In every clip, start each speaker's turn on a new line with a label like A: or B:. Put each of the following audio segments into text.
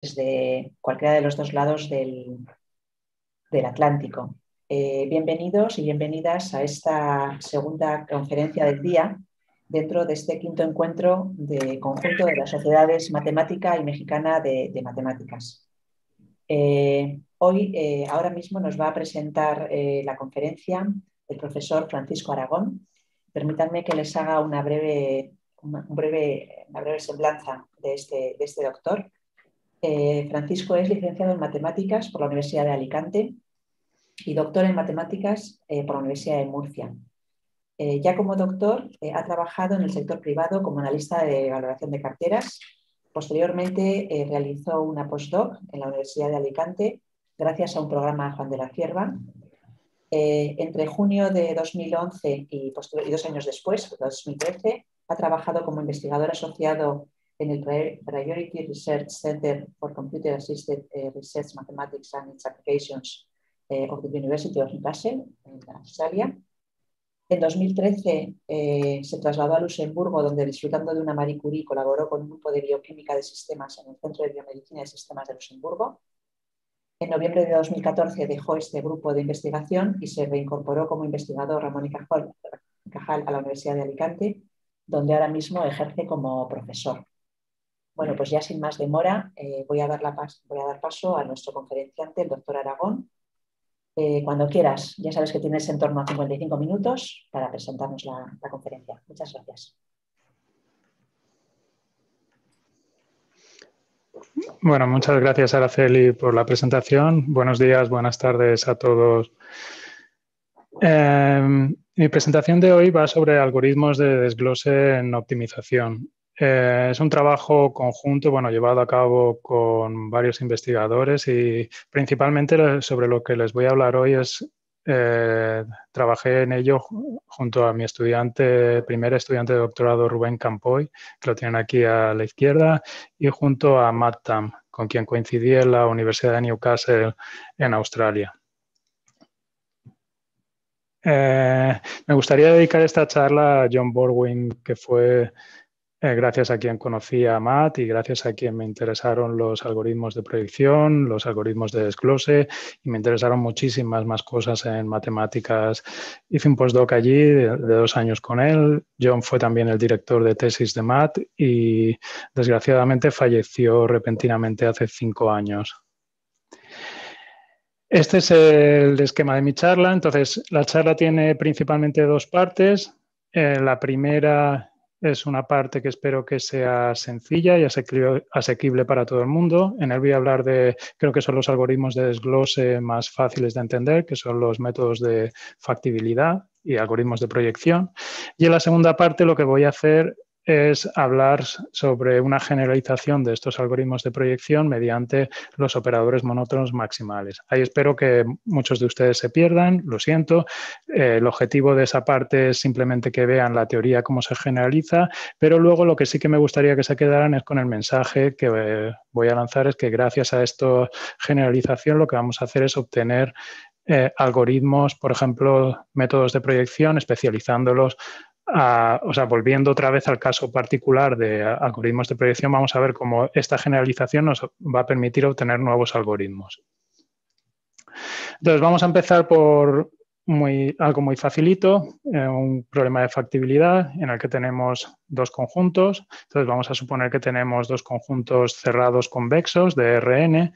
A: desde cualquiera de los dos lados del, Atlántico. Eh, bienvenidos y bienvenidas a esta segunda conferencia del día dentro de este quinto encuentro de conjunto de las sociedades matemática y mexicana de, matemáticas. Eh, hoy, eh, ahora mismo, nos va a presentar la conferencia el profesor Francisco Aragón. Permítanme que les haga una breve, una breve, breve semblanza de este, de este doctor. Eh, Francisco es licenciado en matemáticas por la Universidad de Alicante y doctor en matemáticas eh, por la Universidad de Murcia. Eh, ya como doctor ha trabajado en el sector privado como analista de valoración de carteras. Posteriormente realizó una postdoc en la Universidad de Alicante gracias a un programa Juan de la Cierva. entre junio de 2011 y, y dos años después, 2013, ha trabajado como investigador asociado en el Priority Research Center for Computer Assisted eh, Research Mathematics and its Applications eh, of the University of Newcastle, en Australia. En 2013 eh, se trasladó a Luxemburgo, donde disfrutando de una Marie Curie colaboró con un grupo de bioquímica de sistemas en el Centro de Biomedicina de Sistemas de Luxemburgo. En noviembre de 2014 dejó este grupo de investigación y se reincorporó como investigador Ramón y Cajal a la Universidad de Alicante, donde ahora mismo ejerce como profesor. Bueno, pues ya sin más demora, eh, voy, a dar la voy a dar paso a nuestro conferenciante, el doctor Aragón. Eh, cuando quieras, ya sabes que tienes en torno a 55 minutos para presentarnos la, conferencia. Muchas gracias.
B: Bueno, muchas gracias Araceli por la presentación. Buenos días, buenas tardes a todos. Eh, mi presentación de hoy va sobre algoritmos de desglose en optimización. Eh, es un trabajo conjunto, bueno, llevado a cabo con varios investigadores y principalmente sobre lo que les voy a hablar hoy es, eh, trabajé en ello junto a mi estudiante, primer estudiante de doctorado Rubén Campoy, que lo tienen aquí a la izquierda, y junto a Matt Tam, con quien coincidí en la Universidad de Newcastle en Australia. Eh, me gustaría dedicar esta charla a John Borwin, que fue eh, gracias a quien conocí a Matt y gracias a quien me interesaron los algoritmos de proyección, los algoritmos de desglose y me interesaron muchísimas más cosas en matemáticas. Hice un postdoc allí de, dos años con él. John fue también el director de tesis de Matt y desgraciadamente falleció repentinamente hace cinco años. Este es el esquema de mi charla. Entonces, la charla tiene principalmente dos partes. Eh, la primera es una parte que espero que sea sencilla y asequible para todo el mundo. En él voy a hablar de, creo que son los algoritmos de desglose más fáciles de entender, que son los métodos de factibilidad y algoritmos de proyección. Y en la segunda parte lo que voy a hacer es hablar sobre una generalización de estos algoritmos de proyección mediante los operadores monótonos maximales. Ahí espero que muchos de ustedes se pierdan, lo siento. Eh, el objetivo de esa parte es simplemente que vean la teoría cómo se generaliza, pero luego lo que sí que me gustaría que se quedaran es con el mensaje que eh, voy a lanzar, es que gracias a esta generalización lo que vamos a hacer es obtener eh, algoritmos, por ejemplo, métodos de proyección, especializándolos o sea, volviendo otra vez al caso particular de algoritmos de proyección, vamos a ver cómo esta generalización nos va a permitir obtener nuevos algoritmos. Entonces, vamos a empezar por algo muy facilito, eh, un problema de factibilidad en el que tenemos dos conjuntos. Entonces, vamos a suponer que tenemos dos conjuntos cerrados convexos de Rn.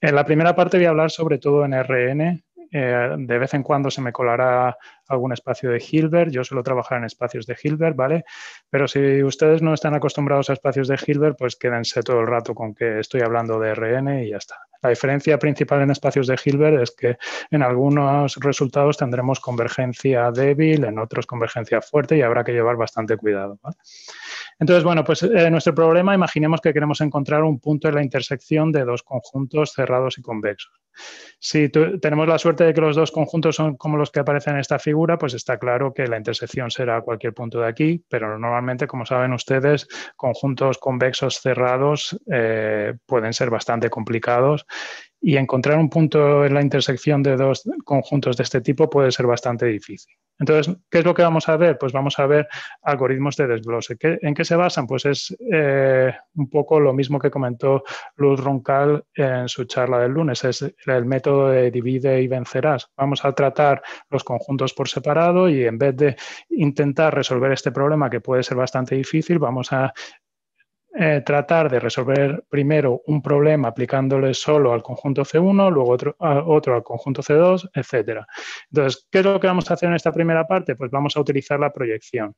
B: En la primera parte voy a hablar sobre todo en Rn, eh, de vez en cuando se me colará algún espacio de Hilbert. Yo suelo trabajar en espacios de Hilbert, ¿vale? Pero si ustedes no están acostumbrados a espacios de Hilbert, pues quédense todo el rato con que estoy hablando de RN y ya está. La diferencia principal en espacios de Hilbert es que en algunos resultados tendremos convergencia débil, en otros convergencia fuerte y habrá que llevar bastante cuidado. Entonces, bueno, pues eh, nuestro problema, imaginemos que queremos encontrar un punto en la intersección de dos conjuntos cerrados y convexos. Si tenemos la suerte de que los dos conjuntos son como los que aparecen en esta figura, pues está claro que la intersección será cualquier punto de aquí, pero normalmente, como saben ustedes, conjuntos convexos cerrados eh, pueden ser bastante complicados y encontrar un punto en la intersección de dos conjuntos de este tipo puede ser bastante difícil. Entonces, ¿qué es lo que vamos a ver? Pues vamos a ver algoritmos de desglose. ¿En qué se basan? Pues es eh, un poco lo mismo que comentó Luz Roncal en su charla del lunes, es el método de divide y vencerás. Vamos a tratar los conjuntos por separado y en vez de intentar resolver este problema que puede ser bastante difícil, vamos a eh, tratar de resolver primero un problema aplicándole solo al conjunto C1, luego otro, al conjunto C2, etc. Entonces, ¿qué es lo que vamos a hacer en esta primera parte? Pues vamos a utilizar la proyección.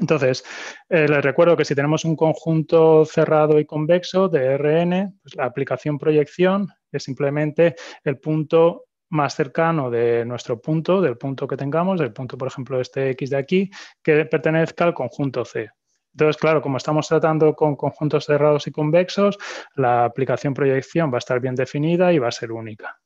B: Entonces, eh, les recuerdo que si tenemos un conjunto cerrado y convexo de Rn, pues la aplicación proyección es simplemente el punto más cercano de nuestro punto, del punto que tengamos, del punto, por ejemplo, este X de aquí, que pertenezca al conjunto C. Entonces, claro, como estamos tratando con conjuntos cerrados y convexos, la aplicación proyección va a estar bien definida y va a ser única.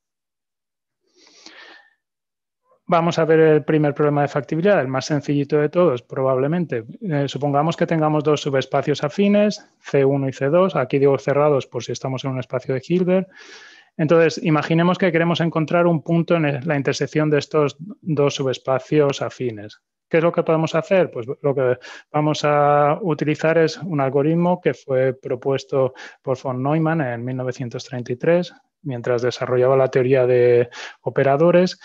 B: Vamos a ver el primer problema de factibilidad, el más sencillito de todos, probablemente. Eh, supongamos que tengamos dos subespacios afines, C1 y C2. Aquí digo cerrados por si estamos en un espacio de Hilbert. Entonces, imaginemos que queremos encontrar un punto en la intersección de estos dos subespacios afines. ¿Qué es lo que podemos hacer? Pues lo que vamos a utilizar es un algoritmo que fue propuesto por von Neumann en 1933, mientras desarrollaba la teoría de operadores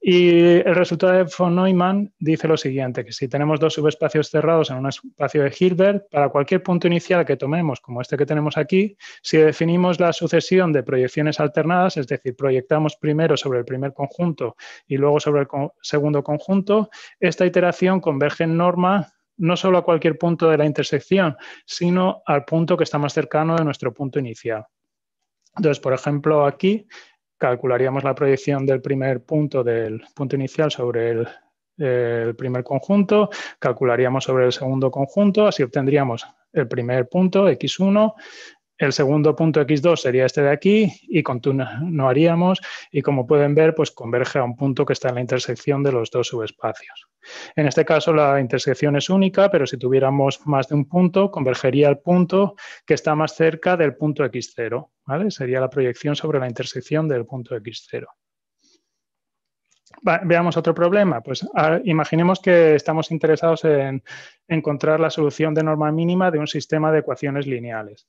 B: y el resultado de von Neumann dice lo siguiente, que si tenemos dos subespacios cerrados en un espacio de Hilbert, para cualquier punto inicial que tomemos, como este que tenemos aquí, si definimos la sucesión de proyecciones alternadas, es decir, proyectamos primero sobre el primer conjunto y luego sobre el segundo conjunto, esta iteración converge en norma no solo a cualquier punto de la intersección, sino al punto que está más cercano de nuestro punto inicial. Entonces, por ejemplo, aquí calcularíamos la proyección del primer punto del punto inicial sobre el, primer conjunto, calcularíamos sobre el segundo conjunto, así obtendríamos el primer punto, x1, el segundo punto x2 sería este de aquí y continuaríamos y como pueden ver, pues converge a un punto que está en la intersección de los dos subespacios. En este caso la intersección es única, pero si tuviéramos más de un punto, convergería al punto que está más cerca del punto x0. ¿vale? Sería la proyección sobre la intersección del punto x0. veamos otro problema. Pues imaginemos que estamos interesados en encontrar la solución de norma mínima de un sistema de ecuaciones lineales.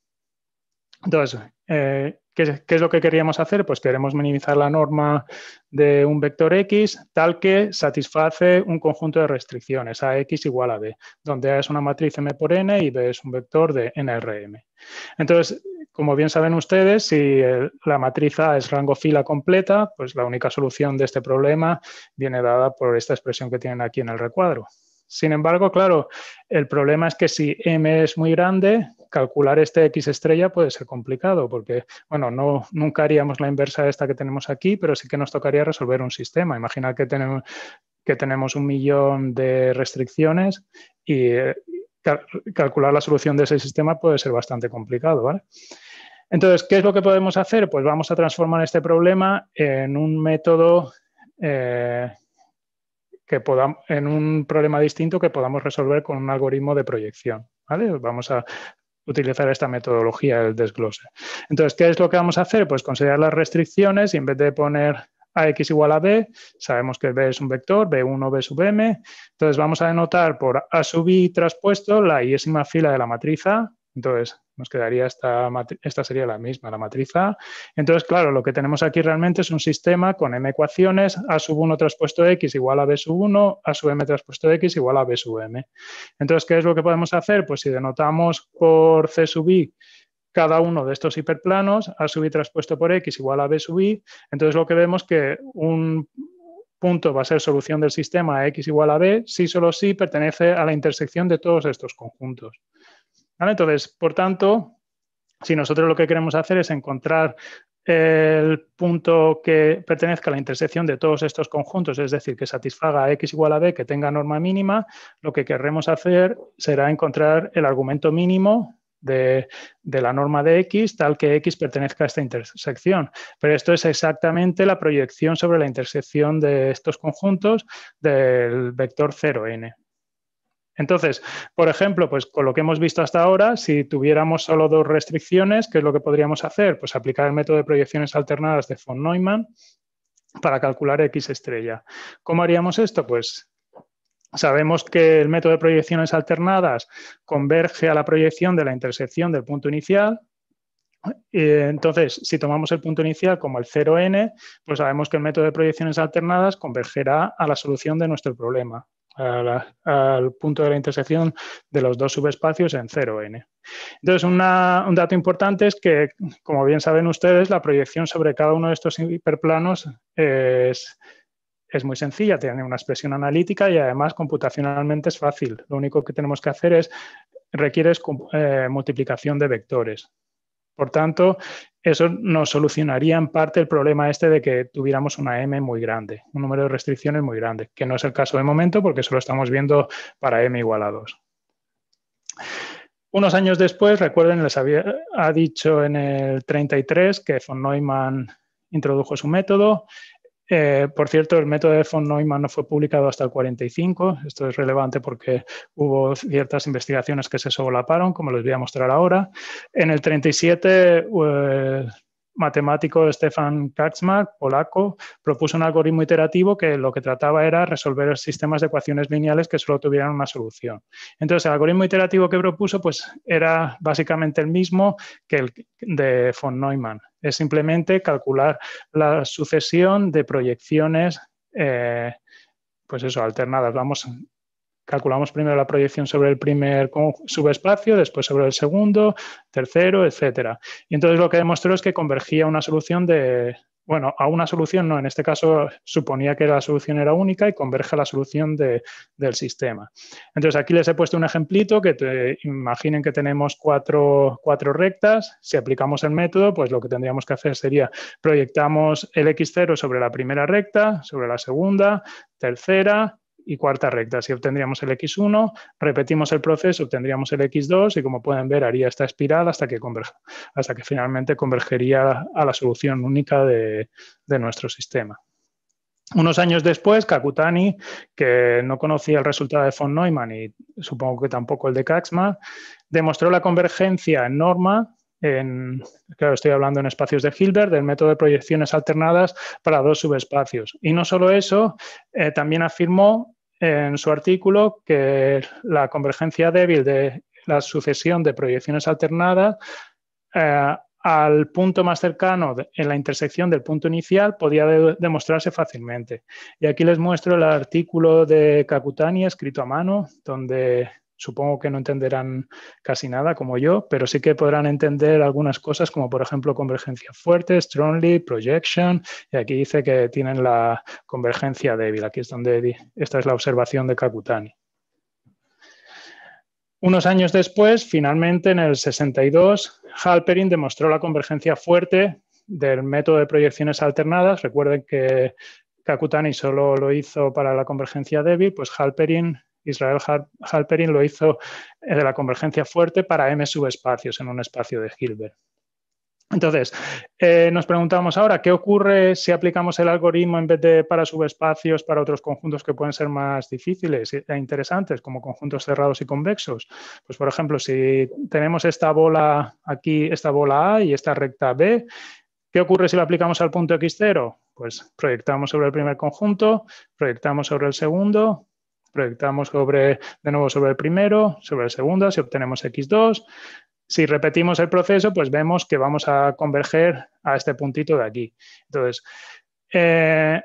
B: Entonces, eh, ¿qué, es lo que queríamos hacer? Pues queremos minimizar la norma de un vector X tal que satisface un conjunto de restricciones, a X igual a B, donde A es una matriz M por N y B es un vector de NRM. Entonces, como bien saben ustedes, si la matriz A es rango fila completa, pues la única solución de este problema viene dada por esta expresión que tienen aquí en el recuadro. Sin embargo, claro, el problema es que si M es muy grande, calcular este X estrella puede ser complicado porque, bueno, no, nunca haríamos la inversa de esta que tenemos aquí, pero sí que nos tocaría resolver un sistema. Imagina que tenemos, que tenemos un millón de restricciones y calcular la solución de ese sistema puede ser bastante complicado, ¿vale? Entonces, ¿qué es lo que podemos hacer? Pues vamos a transformar este problema en un método eh, que podamos, en un problema distinto que podamos resolver con un algoritmo de proyección. ¿vale? Vamos a utilizar esta metodología del desglose. Entonces, ¿qué es lo que vamos a hacer? Pues considerar las restricciones y en vez de poner AX igual a B, sabemos que B es un vector, B1, B sub M. Entonces vamos a denotar por A sub I traspuesto la iésima fila de la matriz entonces, nos quedaría esta, esta sería la misma, la matriz A. Entonces, claro, lo que tenemos aquí realmente es un sistema con m ecuaciones, A sub 1 traspuesto X igual a B sub 1, A sub M traspuesto X igual a B sub M. Entonces, ¿qué es lo que podemos hacer? Pues si denotamos por C sub I cada uno de estos hiperplanos, A sub I traspuesto por X igual a B sub I, entonces lo que vemos que un punto va a ser solución del sistema X igual a B si solo si pertenece a la intersección de todos estos conjuntos. Entonces, por tanto, si nosotros lo que queremos hacer es encontrar el punto que pertenezca a la intersección de todos estos conjuntos, es decir, que satisfaga x igual a b, que tenga norma mínima, lo que querremos hacer será encontrar el argumento mínimo de, de, la norma de x tal que x pertenezca a esta intersección. Pero esto es exactamente la proyección sobre la intersección de estos conjuntos del vector 0n. Entonces, por ejemplo, pues con lo que hemos visto hasta ahora, si tuviéramos solo dos restricciones, ¿qué es lo que podríamos hacer? Pues aplicar el método de proyecciones alternadas de von Neumann. para calcular X estrella. ¿Cómo haríamos esto? Pues sabemos que el método de proyecciones alternadas converge a la proyección de la intersección del punto inicial. Entonces, si tomamos el punto inicial como el 0n, pues sabemos que el método de proyecciones alternadas convergerá a la solución de nuestro problema al punto de la intersección de los dos subespacios en 0n. Entonces, un dato importante es que, como bien saben ustedes, la proyección sobre cada uno de estos hiperplanos es, muy sencilla, tiene una expresión analítica y además computacionalmente es fácil. Lo único que tenemos que hacer es, requiere eh, multiplicación de vectores. Por tanto, eso nos solucionaría en parte el problema este de que tuviéramos una M muy grande, un número de restricciones muy grande, que no es el caso de momento porque solo estamos viendo para M igual a 2. Unos años después, recuerden, les había ha dicho en el 33 que von Neumann introdujo su método. Eh, por cierto, el método de von Neumann no fue publicado hasta el 45. Esto es relevante porque hubo ciertas investigaciones que se solaparon, como les voy a mostrar ahora. En el 37, matemático Stefan Kaczmarek, polaco, propuso un algoritmo iterativo que lo que trataba era resolver sistemas de ecuaciones lineales que solo tuvieran una solución. Entonces, el algoritmo iterativo que propuso pues, era básicamente el mismo que el de von Neumann. Es simplemente calcular la sucesión de proyecciones eh, pues eso, alternadas. Vamos calculamos primero la proyección sobre el primer subespacio, después sobre el segundo, tercero, etcétera. Y entonces lo que demostró es que convergía una solución de, bueno, a una solución no, en este caso suponía que la solución era única y converge a la solución del sistema. Entonces aquí les he puesto un ejemplito que te, imaginen que tenemos cuatro, cuatro rectas, si aplicamos el método, pues lo que tendríamos que hacer sería proyectamos el x0 sobre la primera recta, sobre la segunda, tercera, y cuarta recta. Si obtendríamos el x1, repetimos el proceso, obtendríamos el x2 y como pueden ver haría esta espiral hasta que, hasta que finalmente convergería a la solución única de, nuestro sistema. Unos años después, Kakutani, que no conocía el resultado de von Neumann y supongo que tampoco el de Kaczma, demostró la convergencia en norma, en, claro, estoy hablando en espacios de Hilbert, del método de proyecciones alternadas para dos subespacios. Y no solo eso, eh, también afirmó en su artículo que la convergencia débil de la sucesión de proyecciones alternadas eh, al punto más cercano en la intersección del punto inicial podía demostrarse fácilmente. Y aquí les muestro el artículo de Kakutani escrito a mano, donde supongo que no entenderán casi nada como yo, pero sí que podrán entender algunas cosas como por ejemplo convergencia fuerte, strongly, projection, y aquí dice que tienen la convergencia débil. Aquí es donde esta es la observación de Kakutani. Unos años después, finalmente en el 62, Halperin demostró la convergencia fuerte del método de proyecciones alternadas. Recuerden que Kakutani solo lo hizo para la convergencia débil, pues Halperin Israel Halperin lo hizo eh, de la convergencia fuerte para m subespacios en un espacio de Hilbert. Entonces, eh, nos preguntamos ahora, ¿qué ocurre si aplicamos el algoritmo en vez de para subespacios para otros conjuntos que pueden ser más difíciles e interesantes, como conjuntos cerrados y convexos? Pues, por ejemplo, si tenemos esta bola aquí, esta bola A y esta recta B, ¿qué ocurre si lo aplicamos al punto x0? Pues proyectamos sobre el primer conjunto, proyectamos sobre el segundo, proyectamos sobre, de nuevo sobre el primero, sobre el segundo, si obtenemos x2. Si repetimos el proceso, pues vemos que vamos a converger a este puntito de aquí. Entonces, eh,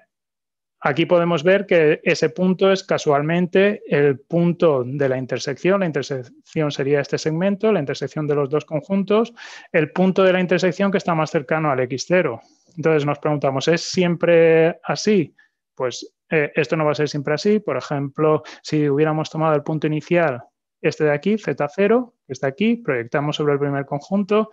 B: aquí podemos ver que ese punto es casualmente el punto de la intersección. La intersección sería este segmento, la intersección de los dos conjuntos, el punto de la intersección que está más cercano al x0. Entonces nos preguntamos, ¿es siempre así? Pues eh, esto no va a ser siempre así. Por ejemplo, si hubiéramos tomado el punto inicial, este de aquí, Z0, que está aquí, proyectamos sobre el primer conjunto,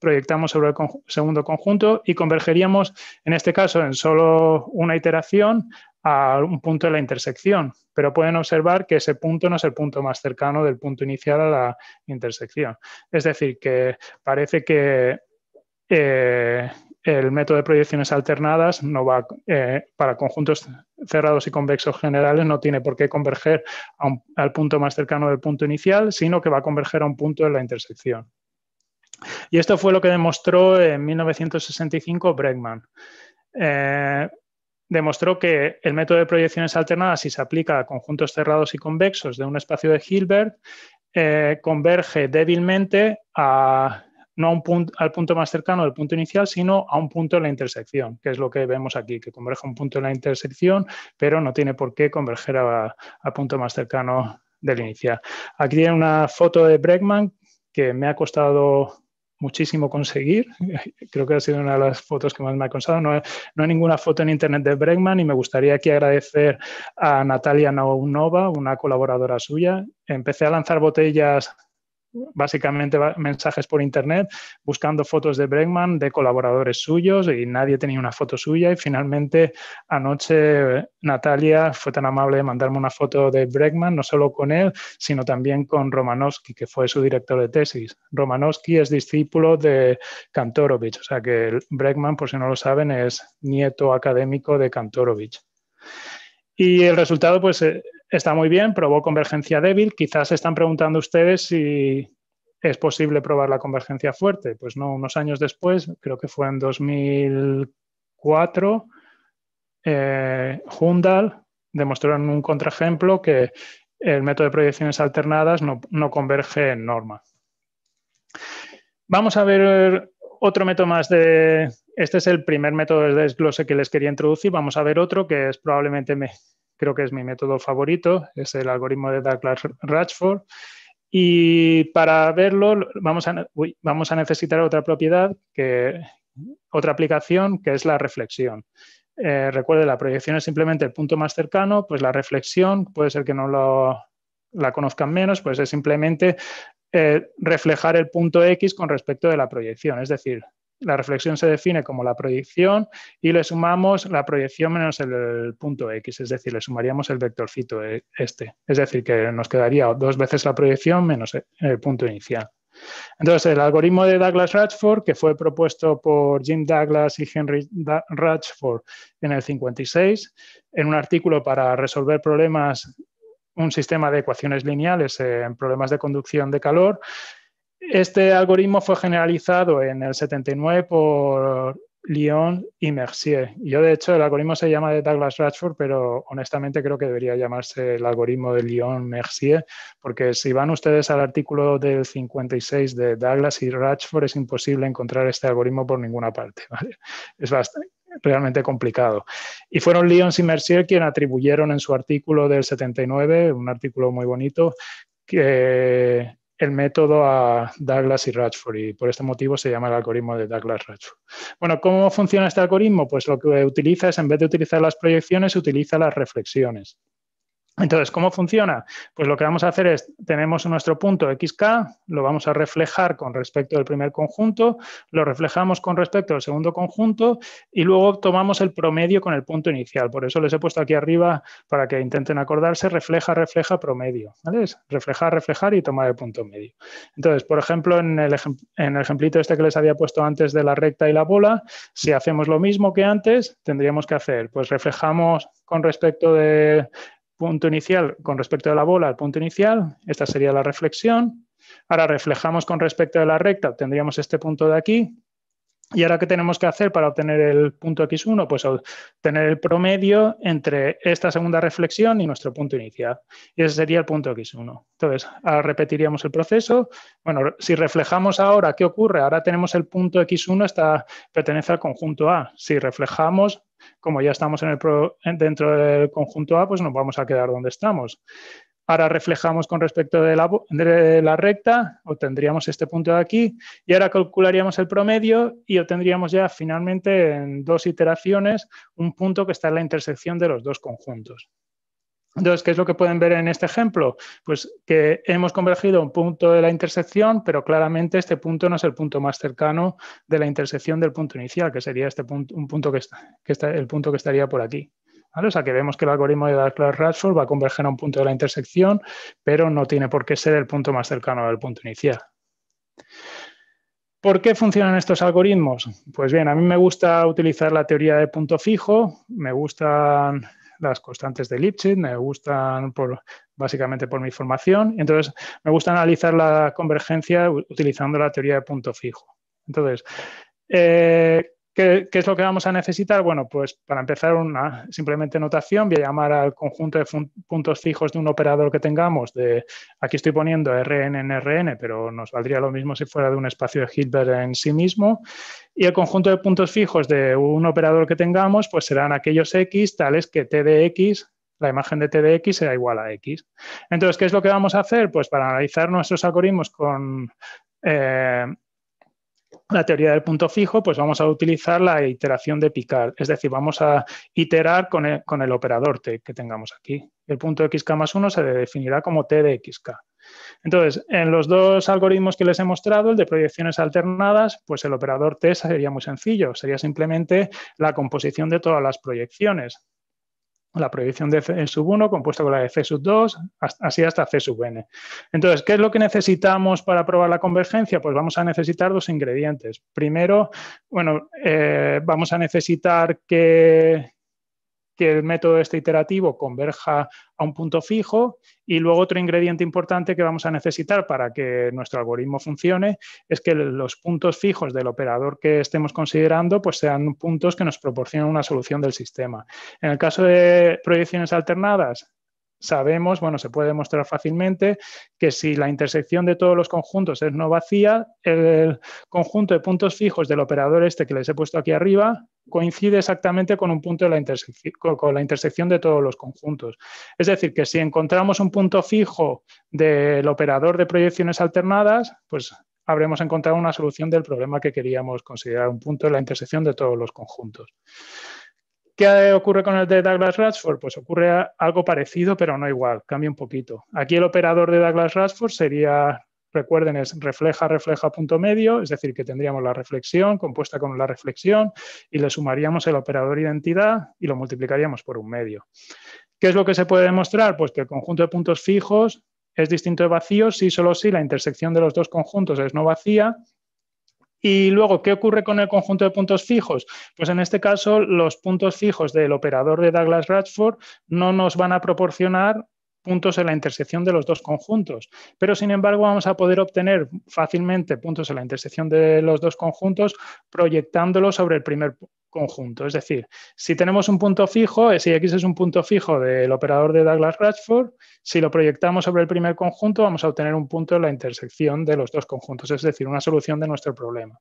B: proyectamos sobre el segundo conjunto y convergeríamos, en este caso, en solo una iteración a un punto de la intersección. Pero pueden observar que ese punto no es el punto más cercano del punto inicial a la intersección. Es decir, que parece que eh, el método de proyecciones alternadas no va eh, para conjuntos cerrados y convexos generales no tiene por qué converger al punto más cercano del punto inicial, sino que va a converger a un punto de la intersección. Y esto fue lo que demostró en 1965 Bregman. Eh, demostró que el método de proyecciones alternadas, si se aplica a conjuntos cerrados y convexos de un espacio de Hilbert, eh, converge débilmente a, no a un punto, al punto más cercano del punto inicial, sino a un punto en la intersección, que es lo que vemos aquí, que converge a un punto en la intersección, pero no tiene por qué converger al punto más cercano del inicial. Aquí tiene una foto de Bregman que me ha costado muchísimo conseguir. Creo que ha sido una de las fotos que más me ha costado. No, hay ninguna foto en internet de Bregman y me gustaría aquí agradecer a Natalia Naunova, una colaboradora suya. Empecé a lanzar botellas básicamente mensajes por internet buscando fotos de Bregman de colaboradores suyos y nadie tenía una foto suya y finalmente anoche Natalia fue tan amable de mandarme una foto de Bregman, no solo con él, sino también con Romanowski, que fue su director de tesis. Romanowski es discípulo de Kantorovich, o sea que Bregman, por si no lo saben, es nieto académico de Kantorovich. Y el resultado, pues, eh, está muy bien, probó convergencia débil. Quizás se están preguntando ustedes si es posible probar la convergencia fuerte. Pues no, unos años después, creo que fue en 2004, eh, Hundal demostró en un contraejemplo que el método de proyecciones alternadas no, converge en norma. Vamos a ver otro método más de... Este es el primer método de desglose que les quería introducir. Vamos a ver otro que es probablemente, me, creo que es mi método favorito, es el algoritmo de Douglas-Ratchford. Y para verlo vamos a, vamos a necesitar otra propiedad, que, otra aplicación, que es la reflexión. Eh, recuerde, la proyección es simplemente el punto más cercano, pues la reflexión puede ser que no lo, la conozcan menos, pues es simplemente eh, reflejar el punto X con respecto de la proyección. Es decir, la reflexión se define como la proyección y le sumamos la proyección menos el, punto X, es decir, le sumaríamos el vectorcito e, este. Es decir, que nos quedaría dos veces la proyección menos el punto inicial. Entonces, el algoritmo de Douglas-Ratchford, que fue propuesto por Jim Douglas y Henry Ratchford en el 56, en un artículo para resolver problemas un sistema de ecuaciones lineales en problemas de conducción de calor. Este algoritmo fue generalizado en el 79 por Lyon y Mercier. Yo, de hecho, el algoritmo se llama de Douglas Ratchford, pero honestamente creo que debería llamarse el algoritmo de Lyon-Mercier, porque si van ustedes al artículo del 56 de Douglas y Ratchford, es imposible encontrar este algoritmo por ninguna parte. Es bastante, realmente complicado. Y fueron Lyons y Mercier quienes atribuyeron en su artículo del 79, un artículo muy bonito, que el método a Douglas y Ratchford y por este motivo se llama el algoritmo de Douglas-Ratchford. Bueno, ¿cómo funciona este algoritmo? Pues lo que utiliza es, en vez de utilizar las proyecciones, utiliza las reflexiones. Entonces, ¿cómo funciona? Pues lo que vamos a hacer es, tenemos nuestro punto xk, lo vamos a reflejar con respecto del primer conjunto, lo reflejamos con respecto al segundo conjunto y luego tomamos el promedio con el punto inicial. Por eso les he puesto aquí arriba para que intenten acordarse, refleja, refleja, promedio. ¿vale? reflejar, reflejar y tomar el punto medio. Entonces, por ejemplo, en el, en el ejemplito este que les había puesto antes de la recta y la bola, si hacemos lo mismo que antes, tendríamos que hacer, pues reflejamos con respecto de punto inicial con respecto a la bola al punto inicial, esta sería la reflexión. Ahora reflejamos con respecto a la recta, obtendríamos este punto de aquí. Y ahora, ¿qué tenemos que hacer para obtener el punto x1? Pues obtener el promedio entre esta segunda reflexión y nuestro punto inicial. Y ese sería el punto x1. Entonces, ahora repetiríamos el proceso. Bueno, si reflejamos ahora, ¿qué ocurre? Ahora tenemos el punto x1, está, pertenece al conjunto A. Si reflejamos, como ya estamos en el dentro del conjunto A, pues nos vamos a quedar donde estamos. Ahora reflejamos con respecto de la, de la, recta, obtendríamos este punto de aquí y ahora calcularíamos el promedio y obtendríamos ya finalmente en dos iteraciones un punto que está en la intersección de los dos conjuntos. Entonces, ¿qué es lo que pueden ver en este ejemplo? Pues que hemos convergido un punto de la intersección, pero claramente este punto no es el punto más cercano de la intersección del punto inicial, que sería este punto, un punto que está, el punto que estaría por aquí. O sea que vemos que el algoritmo de Douglas-Ratchford va a converger a un punto de la intersección, pero no tiene por qué ser el punto más cercano del punto inicial. ¿Por qué funcionan estos algoritmos? Pues bien, a mí me gusta utilizar la teoría de punto fijo, me gustan las constantes de Lipschitz, me gustan básicamente por mi formación, y entonces me gusta analizar la convergencia utilizando la teoría de punto fijo. Entonces, eh, ¿Qué, es lo que vamos a necesitar? Bueno, pues para empezar una simplemente notación, voy a llamar al conjunto de puntos fijos de un operador que tengamos. De, aquí estoy poniendo Rn en Rn, pero nos valdría lo mismo si fuera de un espacio de Hilbert en sí mismo. Y el conjunto de puntos fijos de un operador que tengamos, pues serán aquellos x tales que t de x la imagen de t de x será igual a x. Entonces, ¿qué es lo que vamos a hacer? Pues para analizar nuestros algoritmos con eh, la teoría del punto fijo, pues vamos a utilizar la iteración de Picard, es decir, vamos a iterar con el, operador t que tengamos aquí. El punto xk más 1 se definirá como t de xk. Entonces, en los dos algoritmos que les he mostrado, el de proyecciones alternadas, pues el operador t sería muy sencillo, sería simplemente la composición de todas las proyecciones la proyección de C sub 1 compuesta con la de C sub 2, así hasta C sub n. Entonces, ¿qué es lo que necesitamos para probar la convergencia? Pues vamos a necesitar dos ingredientes. Primero, bueno, eh, vamos a necesitar que, que el método este iterativo converja a un punto fijo y luego otro ingrediente importante que vamos a necesitar para que nuestro algoritmo funcione es que los puntos fijos del operador que estemos considerando pues sean puntos que nos proporcionen una solución del sistema. En el caso de proyecciones alternadas, sabemos, bueno, se puede demostrar fácilmente que si la intersección de todos los conjuntos es no vacía, el conjunto de puntos fijos del operador este que les he puesto aquí arriba coincide exactamente con un punto de la intersección, con la intersección de todos los conjuntos. Es decir, que si encontramos un punto fijo del operador de proyecciones alternadas, pues habremos encontrado una solución del problema que queríamos considerar un punto de la intersección de todos los conjuntos. ¿Qué ocurre con el de Douglas Ransford? Pues ocurre algo parecido, pero no igual, cambia un poquito. Aquí el operador de Douglas Ransford sería, recuerden, es refleja, refleja punto medio, es decir, que tendríamos la reflexión compuesta con la reflexión y le sumaríamos el operador identidad y lo multiplicaríamos por un medio. ¿Qué es lo que se puede demostrar? Pues que el conjunto de puntos fijos es distinto de vacío si solo si la intersección de los dos conjuntos es no vacía y luego, ¿qué ocurre con el conjunto de puntos fijos? Pues en este caso, los puntos fijos del operador de Douglas Radford no nos van a proporcionar puntos en la intersección de los dos conjuntos. Pero, sin embargo, vamos a poder obtener fácilmente puntos en la intersección de los dos conjuntos proyectándolos sobre el primer conjunto. Es decir, si tenemos un punto fijo, si X es un punto fijo del operador de Douglas Radford, si lo proyectamos sobre el primer conjunto, vamos a obtener un punto en la intersección de los dos conjuntos, es decir, una solución de nuestro problema.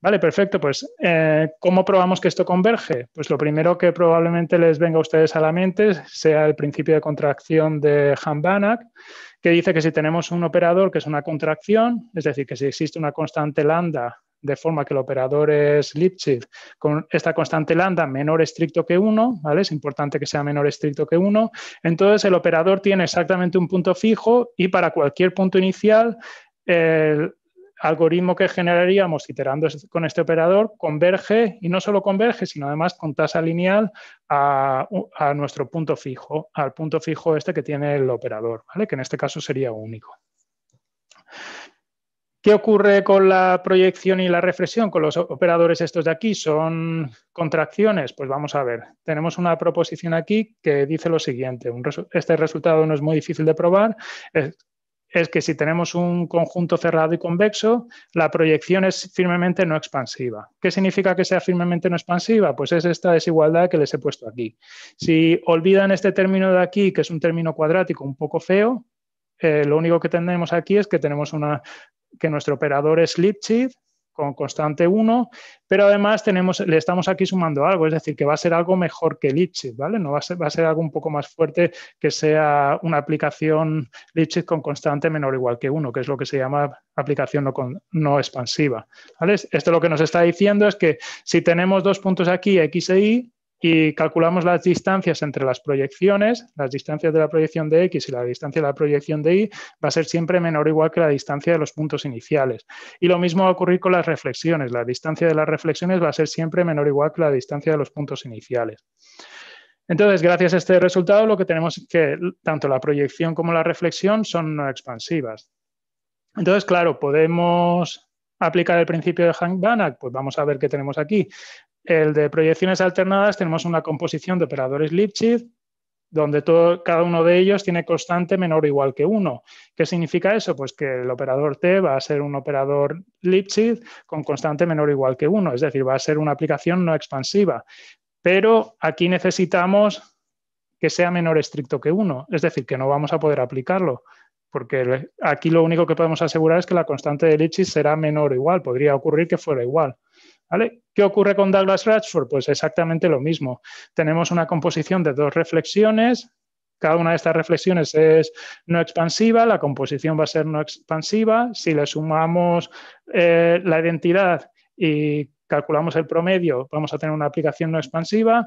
B: Vale, perfecto. Pues, eh, ¿cómo probamos que esto converge? Pues lo primero que probablemente les venga a ustedes a la mente sea el principio de contracción de Han-Banach, que dice que si tenemos un operador que es una contracción, es decir, que si existe una constante lambda de forma que el operador es Lipschitz con esta constante lambda menor estricto que 1, ¿vale? Es importante que sea menor estricto que 1. Entonces, el operador tiene exactamente un punto fijo y para cualquier punto inicial, el algoritmo que generaríamos iterando con este operador converge y no solo converge, sino además con tasa lineal a, nuestro punto fijo, al punto fijo este que tiene el operador, ¿vale? Que en este caso sería único. ¿Qué ocurre con la proyección y la reflexión? Con los operadores estos de aquí, ¿son contracciones? Pues vamos a ver. Tenemos una proposición aquí que dice lo siguiente. este resultado no es muy difícil de probar. Es que si tenemos un conjunto cerrado y convexo, la proyección es firmemente no expansiva. ¿Qué significa que sea firmemente no expansiva? Pues es esta desigualdad que les he puesto aquí. Si olvidan este término de aquí, que es un término cuadrático un poco feo, eh, lo único que tenemos aquí es que tenemos una que nuestro operador es Lipschitz con constante 1, pero además tenemos, le estamos aquí sumando algo, es decir, que va a ser algo mejor que Lipschitz, ¿vale? No va a ser, va a ser algo un poco más fuerte que sea una aplicación Lipschitz con constante menor o igual que 1, que es lo que se llama aplicación no, no expansiva, ¿vale? Esto lo que nos está diciendo es que si tenemos dos puntos aquí, X e Y, y calculamos las distancias entre las proyecciones, las distancias de la proyección de X y la distancia de la proyección de Y va a ser siempre menor o igual que la distancia de los puntos iniciales. Y lo mismo va a ocurrir con las reflexiones. La distancia de las reflexiones va a ser siempre menor o igual que la distancia de los puntos iniciales. Entonces, gracias a este resultado, lo que tenemos es que tanto la proyección como la reflexión son no expansivas. Entonces, claro, podemos aplicar el principio de Hank-Banach, pues vamos a ver qué tenemos aquí. El de proyecciones alternadas tenemos una composición de operadores Lipschitz donde todo, cada uno de ellos tiene constante menor o igual que 1. ¿Qué significa eso? Pues que el operador T va a ser un operador Lipschitz con constante menor o igual que 1, es decir, va a ser una aplicación no expansiva. Pero aquí necesitamos que sea menor estricto que 1, es decir, que no vamos a poder aplicarlo, porque aquí lo único que podemos asegurar es que la constante de Lipschitz será menor o igual, podría ocurrir que fuera igual. ¿Qué ocurre con Douglas Ratchford? Pues exactamente lo mismo. Tenemos una composición de dos reflexiones. Cada una de estas reflexiones es no expansiva, la composición va a ser no expansiva. Si le sumamos eh, la identidad y calculamos el promedio, vamos a tener una aplicación no expansiva.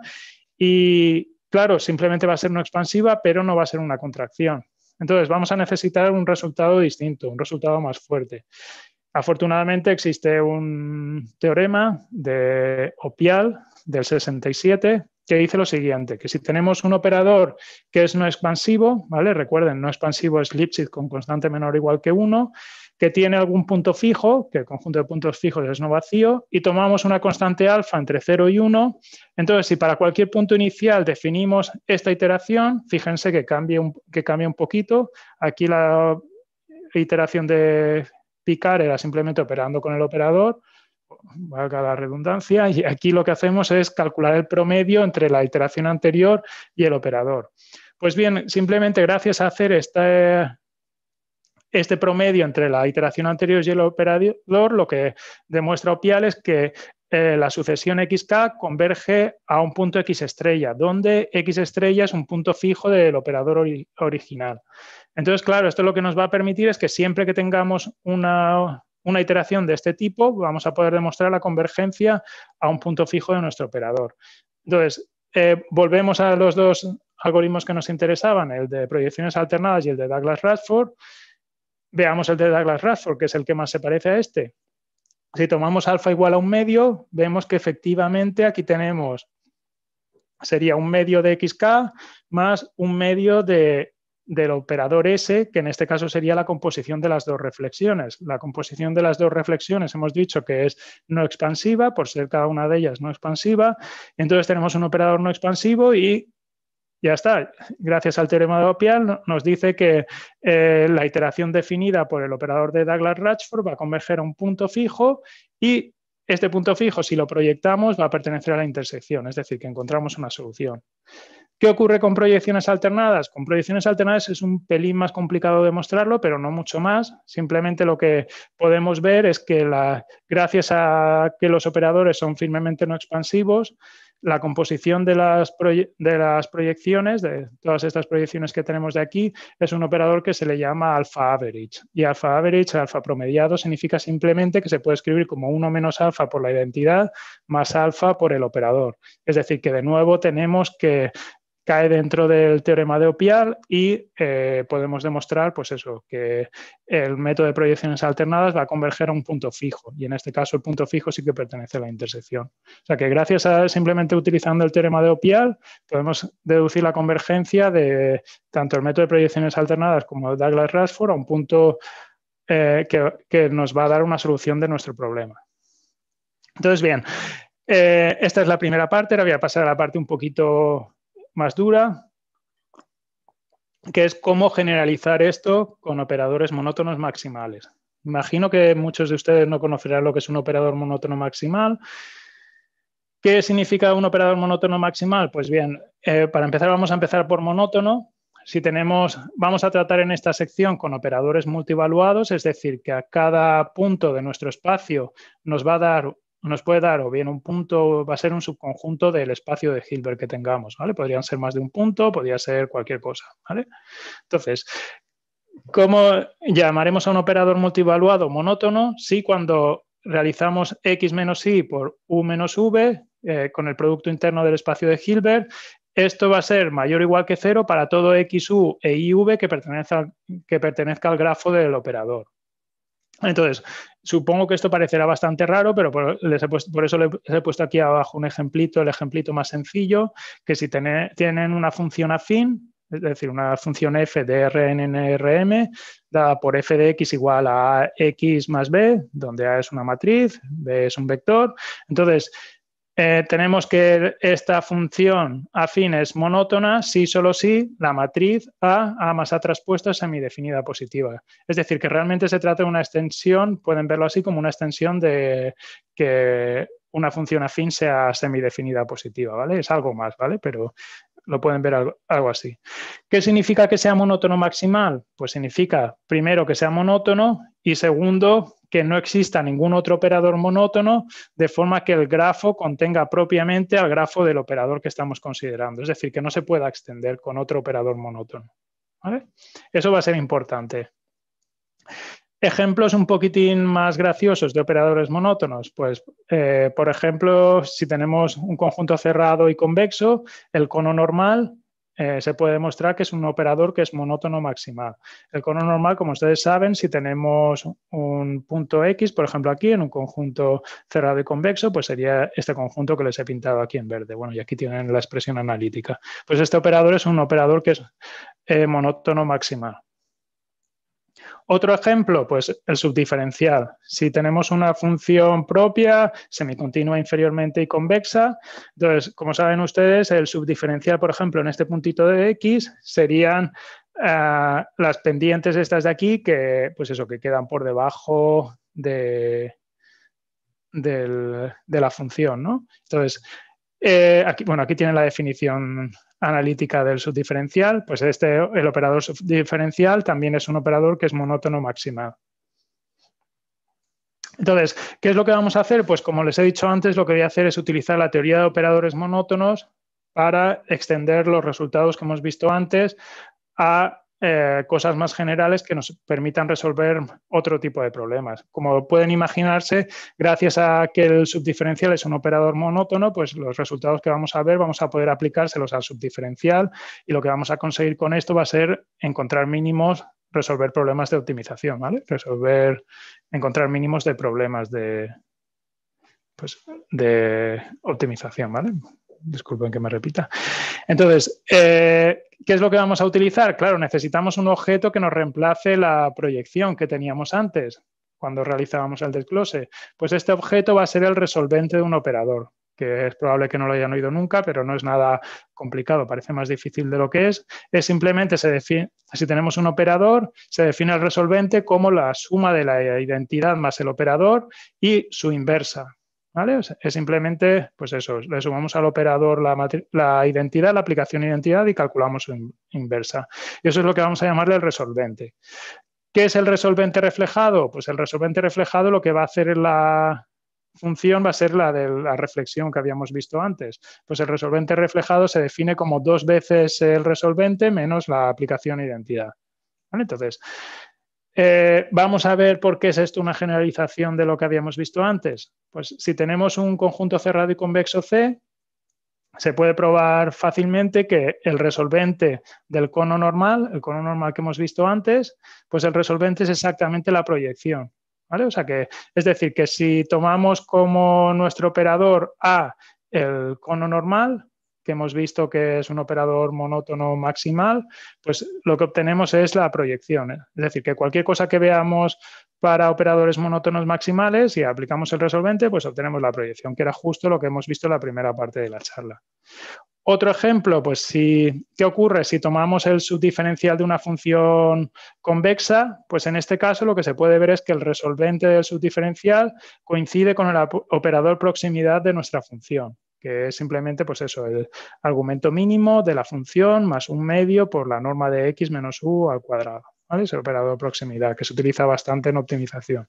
B: Y claro, simplemente va a ser no expansiva, pero no va a ser una contracción. Entonces vamos a necesitar un resultado distinto, un resultado más fuerte. Afortunadamente existe un teorema de Opial del 67 que dice lo siguiente, que si tenemos un operador que es no expansivo, ¿vale? Recuerden, no expansivo es Lipschitz con constante menor o igual que 1, que tiene algún punto fijo, que el conjunto de puntos fijos es no vacío, y tomamos una constante alfa entre 0 y 1, entonces si para cualquier punto inicial definimos esta iteración, fíjense que cambia un, que cambia un poquito, aquí la iteración de era simplemente operando con el operador, valga la redundancia, y aquí lo que hacemos es calcular el promedio entre la iteración anterior y el operador. Pues bien, simplemente gracias a hacer este promedio entre la iteración anterior y el operador, lo que demuestra Opial es que eh, la sucesión XK converge a un punto X estrella, donde X estrella es un punto fijo del operador original. Entonces, claro, esto lo que nos va a permitir es que siempre que tengamos una, iteración de este tipo, vamos a poder demostrar la convergencia a un punto fijo de nuestro operador. Entonces, eh, volvemos a los dos algoritmos que nos interesaban, el de proyecciones alternadas y el de Douglas-Radford. Veamos el de Douglas-Radford, que es el que más se parece a este. Si tomamos alfa igual a un medio, vemos que efectivamente aquí tenemos, sería un medio de xk más un medio de del operador S, que en este caso sería la composición de las dos reflexiones. La composición de las dos reflexiones hemos dicho que es no expansiva, por ser cada una de ellas no expansiva. Entonces tenemos un operador no expansivo y ya está. Gracias al teorema de Opial nos dice que eh, la iteración definida por el operador de Douglas-Ratchford va a converger a un punto fijo y este punto fijo, si lo proyectamos, va a pertenecer a la intersección, es decir, que encontramos una solución. ¿Qué ocurre con proyecciones alternadas? Con proyecciones alternadas es un pelín más complicado demostrarlo, pero no mucho más. Simplemente lo que podemos ver es que gracias a que los operadores son firmemente no expansivos, la composición de las, proyecciones, de todas estas proyecciones que tenemos de aquí, es un operador que se le llama alpha average. Y alpha average, alfa promediado, significa simplemente que se puede escribir como 1 menos alfa por la identidad más alfa por el operador. Es decir, que de nuevo tenemos que cae dentro del teorema de Opial y eh, podemos demostrar pues eso, que el método de proyecciones alternadas va a converger a un punto fijo y en este caso el punto fijo sí que pertenece a la intersección. O sea que gracias a simplemente utilizando el teorema de Opial podemos deducir la convergencia de tanto el método de proyecciones alternadas como Douglas Rashford a un punto eh, que, nos va a dar una solución de nuestro problema. Entonces, bien, eh, esta es la primera parte, ahora voy a pasar a la parte un poquito más dura, que es cómo generalizar esto con operadores monótonos maximales. Imagino que muchos de ustedes no conocerán lo que es un operador monótono maximal. ¿Qué significa un operador monótono maximal? Pues bien, eh, para empezar vamos a empezar por monótono. Si tenemos, vamos a tratar en esta sección con operadores multivaluados, es decir, que a cada punto de nuestro espacio nos va a dar nos puede dar o bien un punto, va a ser un subconjunto del espacio de Hilbert que tengamos, ¿vale? Podrían ser más de un punto, podría ser cualquier cosa, ¿vale? Entonces, ¿cómo llamaremos a un operador multivaluado monótono? Sí, cuando realizamos x menos y por u menos v eh, con el producto interno del espacio de Hilbert, esto va a ser mayor o igual que cero para todo xu e iv que pertenezca, que pertenezca al grafo del operador. Entonces, supongo que esto parecerá bastante raro, pero por, eso les he puesto aquí abajo un ejemplito, el ejemplito más sencillo, que si tienen una función afín, es decir, una función f de RNNRM dada por f de x igual a x más b, donde a es una matriz, b es un vector. Entonces, eh, tenemos que esta función afín es monótona si solo si la matriz A, A más A traspuesto es semidefinida positiva. Es decir, que realmente se trata de una extensión, pueden verlo así como una extensión de que una función afín sea semidefinida positiva, ¿vale? Es algo más, ¿vale? Pero lo pueden ver algo, así. ¿Qué significa que sea monótono maximal? Pues significa, primero, que sea monótono y segundo, que no exista ningún otro operador monótono de forma que el grafo contenga propiamente al grafo del operador que estamos considerando. Es decir, que no se pueda extender con otro operador monótono. Eso va a ser importante. Ejemplos un poquitín más graciosos de operadores monótonos. Pues, eh, por ejemplo, si tenemos un conjunto cerrado y convexo, el cono normal eh, se puede demostrar que es un operador que es monótono maximal. El cono normal, como ustedes saben, si tenemos un punto X, por ejemplo aquí, en un conjunto cerrado y convexo, pues sería este conjunto que les he pintado aquí en verde. Bueno, y aquí tienen la expresión analítica. Pues este operador es un operador que es eh, monótono maximal. Otro ejemplo, pues el subdiferencial. Si tenemos una función propia, semicontinua inferiormente y convexa, entonces, como saben ustedes, el subdiferencial, por ejemplo, en este puntito de X, serían eh, las pendientes estas de aquí que, pues eso, que quedan por debajo de, de la función, ¿no? Entonces, eh, aquí, bueno, aquí tienen la definición analítica del subdiferencial, pues este, el operador subdiferencial también es un operador que es monótono maximal. Entonces, ¿qué es lo que vamos a hacer? Pues como les he dicho antes, lo que voy a hacer es utilizar la teoría de operadores monótonos para extender los resultados que hemos visto antes a eh, cosas más generales que nos permitan resolver otro tipo de problemas. Como pueden imaginarse, gracias a que el subdiferencial es un operador monótono, pues los resultados que vamos a ver vamos a poder aplicárselos al subdiferencial y lo que vamos a conseguir con esto va a ser encontrar mínimos, resolver problemas de optimización, ¿vale? Resolver, encontrar mínimos de problemas de, pues, de optimización, ¿vale? disculpen que me repita. Entonces, eh, ¿qué es lo que vamos a utilizar? Claro, necesitamos un objeto que nos reemplace la proyección que teníamos antes cuando realizábamos el desglose. Pues este objeto va a ser el resolvente de un operador, que es probable que no lo hayan oído nunca, pero no es nada complicado, parece más difícil de lo que es. Es simplemente, se define, si tenemos un operador, se define el resolvente como la suma de la identidad más el operador y su inversa. Es simplemente, pues eso, le sumamos al operador la, identidad, la aplicación identidad y calculamos su inversa. Y eso es lo que vamos a llamarle el resolvente. ¿Qué es el resolvente reflejado? Pues el resolvente reflejado lo que va a hacer la función va a ser la de la reflexión que habíamos visto antes. Pues el resolvente reflejado se define como dos veces el resolvente menos la aplicación identidad. Entonces, eh, vamos a ver por qué es esto una generalización de lo que habíamos visto antes. Pues si tenemos un conjunto cerrado y convexo C, se puede probar fácilmente que el resolvente del cono normal, el cono normal que hemos visto antes, pues el resolvente es exactamente la proyección. O sea que, es decir, que si tomamos como nuestro operador A el cono normal, que hemos visto que es un operador monótono maximal, pues lo que obtenemos es la proyección. Es decir, que cualquier cosa que veamos para operadores monótonos maximales y aplicamos el resolvente, pues obtenemos la proyección, que era justo lo que hemos visto en la primera parte de la charla. Otro ejemplo, pues si, ¿qué ocurre si tomamos el subdiferencial de una función convexa? Pues en este caso lo que se puede ver es que el resolvente del subdiferencial coincide con el operador proximidad de nuestra función que es simplemente pues eso, el argumento mínimo de la función más un medio por la norma de x menos u al cuadrado. ¿vale? Es el operador de proximidad que se utiliza bastante en optimización.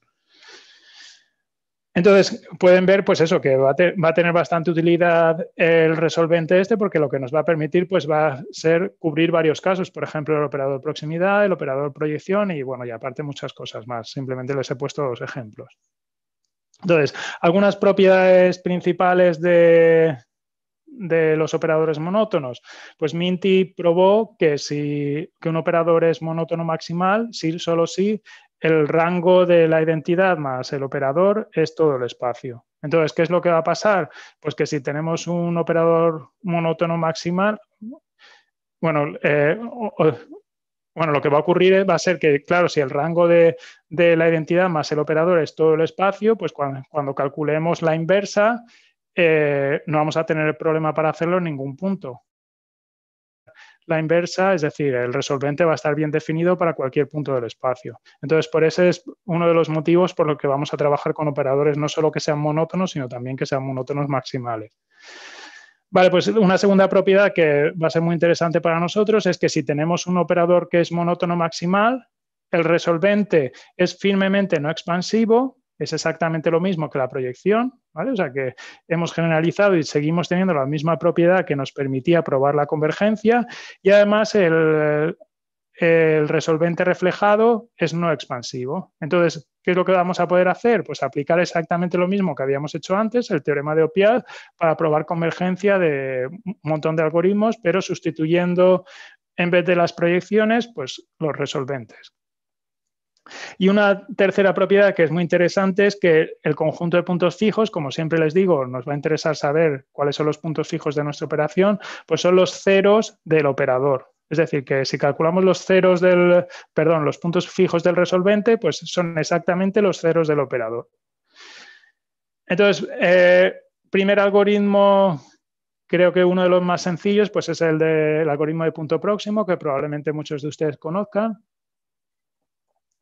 B: Entonces, pueden ver pues eso, que va a, tener bastante utilidad el resolvente este porque lo que nos va a permitir pues va a ser cubrir varios casos, por ejemplo, el operador proximidad, el operador proyección y bueno, y aparte muchas cosas más. Simplemente les he puesto dos ejemplos. Entonces, algunas propiedades principales de, los operadores monótonos. Pues Minty probó que si un operador es monótono maximal, si solo si el rango de la identidad más el operador es todo el espacio. Entonces, ¿qué es lo que va a pasar? Pues que si tenemos un operador monótono maximal, bueno, eh, bueno, lo que va a ocurrir va a ser que, claro, si el rango de, la identidad más el operador es todo el espacio, pues cuando, calculemos la inversa, eh, no vamos a tener el problema para hacerlo en ningún punto. La inversa, es decir, el resolvente va a estar bien definido para cualquier punto del espacio. Entonces, por ese es uno de los motivos por los que vamos a trabajar con operadores no solo que sean monótonos, sino también que sean monótonos maximales. Vale, pues una segunda propiedad que va a ser muy interesante para nosotros es que si tenemos un operador que es monótono maximal, el resolvente es firmemente no expansivo, es exactamente lo mismo que la proyección, ¿vale? O sea que hemos generalizado y seguimos teniendo la misma propiedad que nos permitía probar la convergencia y además el, el resolvente reflejado es no expansivo. Entonces, ¿qué es lo que vamos a poder hacer? Pues aplicar exactamente lo mismo que habíamos hecho antes, el teorema de Opiad, para probar convergencia de un montón de algoritmos, pero sustituyendo en vez de las proyecciones, pues los resolventes. Y una tercera propiedad que es muy interesante es que el conjunto de puntos fijos, como siempre les digo, nos va a interesar saber cuáles son los puntos fijos de nuestra operación, pues son los ceros del operador. Es decir, que si calculamos los ceros del, perdón, los puntos fijos del resolvente, pues son exactamente los ceros del operador. Entonces, eh, primer algoritmo, creo que uno de los más sencillos, pues es el del algoritmo de punto próximo, que probablemente muchos de ustedes conozcan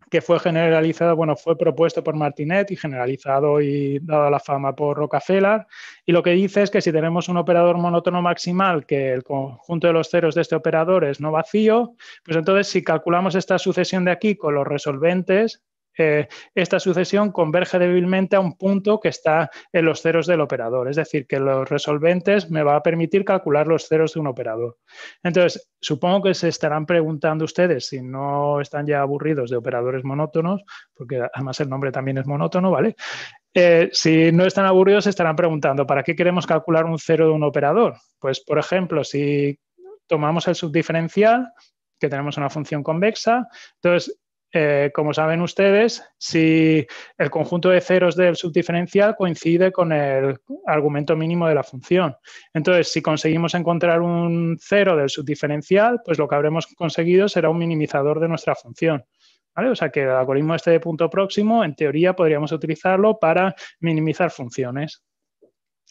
B: que fue generalizado, bueno, fue propuesto por Martinet y generalizado y dado la fama por Rockefeller. Y lo que dice es que si tenemos un operador monótono maximal, que el conjunto de los ceros de este operador es no vacío, pues entonces si calculamos esta sucesión de aquí con los resolventes, esta sucesión converge débilmente a un punto que está en los ceros del operador. Es decir, que los resolventes me va a permitir calcular los ceros de un operador. Entonces, supongo que se estarán preguntando ustedes si no están ya aburridos de operadores monótonos, porque además el nombre también es monótono, ¿vale? Eh, si no están aburridos, se estarán preguntando, ¿para qué queremos calcular un cero de un operador? Pues, por ejemplo, si tomamos el subdiferencial, que tenemos una función convexa, entonces eh, como saben ustedes, si el conjunto de ceros del subdiferencial coincide con el argumento mínimo de la función. Entonces, si conseguimos encontrar un cero del subdiferencial, pues lo que habremos conseguido será un minimizador de nuestra función. O sea que el algoritmo este de punto próximo, en teoría, podríamos utilizarlo para minimizar funciones.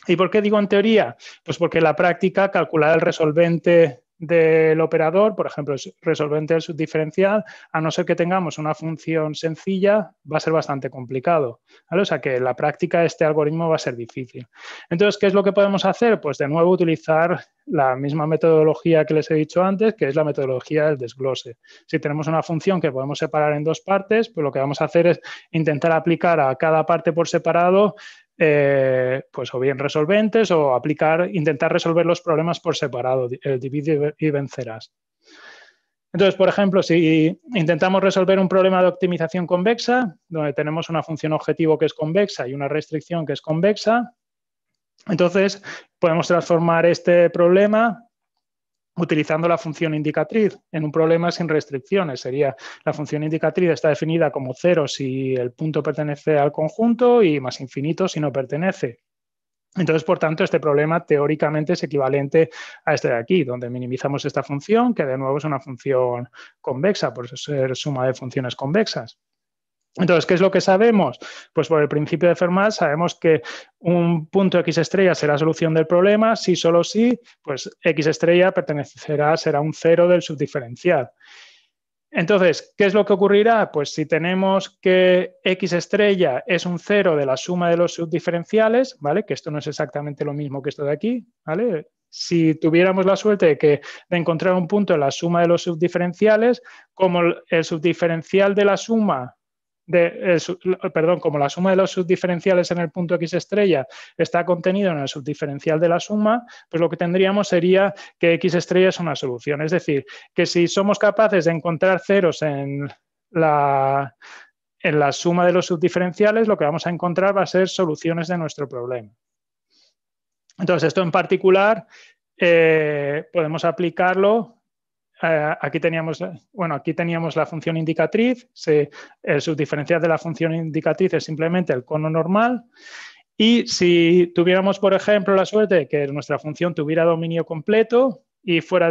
B: ¿Y por qué digo en teoría? Pues porque en la práctica calcular el resolvente del operador, por ejemplo, resolvente del subdiferencial, a no ser que tengamos una función sencilla, va a ser bastante complicado. O sea que en la práctica este algoritmo va a ser difícil. Entonces, ¿qué es lo que podemos hacer? Pues de nuevo utilizar la misma metodología que les he dicho antes, que es la metodología del desglose. Si tenemos una función que podemos separar en dos partes, pues lo que vamos a hacer es intentar aplicar a cada parte por separado eh, pues o bien resolventes o aplicar, intentar resolver los problemas por separado, el divide y vencerás. Entonces, por ejemplo, si intentamos resolver un problema de optimización convexa, donde tenemos una función objetivo que es convexa y una restricción que es convexa, entonces podemos transformar este problema utilizando la función indicatriz en un problema sin restricciones. Sería la función indicatriz está definida como cero si el punto pertenece al conjunto y más infinito si no pertenece. Entonces, por tanto, este problema teóricamente es equivalente a este de aquí, donde minimizamos esta función, que de nuevo es una función convexa, por ser suma de funciones convexas. Entonces, ¿qué es lo que sabemos? Pues por el principio de Fermat sabemos que un punto X estrella será solución del problema, si solo si, pues X estrella pertenecerá, será un cero del subdiferencial. Entonces, ¿qué es lo que ocurrirá? Pues si tenemos que X estrella es un cero de la suma de los subdiferenciales, ¿vale? Que esto no es exactamente lo mismo que esto de aquí, ¿vale? Si tuviéramos la suerte de, que, de encontrar un punto en la suma de los subdiferenciales, como el subdiferencial de la suma de, perdón, como la suma de los subdiferenciales en el punto X estrella está contenido en el subdiferencial de la suma, pues lo que tendríamos sería que X estrella es una solución. Es decir, que si somos capaces de encontrar ceros en la, en la suma de los subdiferenciales, lo que vamos a encontrar va a ser soluciones de nuestro problema. Entonces, esto en particular eh, podemos aplicarlo eh, aquí teníamos, bueno, aquí teníamos la función indicatriz, el subdiferencial de la función indicatriz es simplemente el cono normal. Y si tuviéramos, por ejemplo, la suerte de que nuestra función tuviera dominio completo, y fuera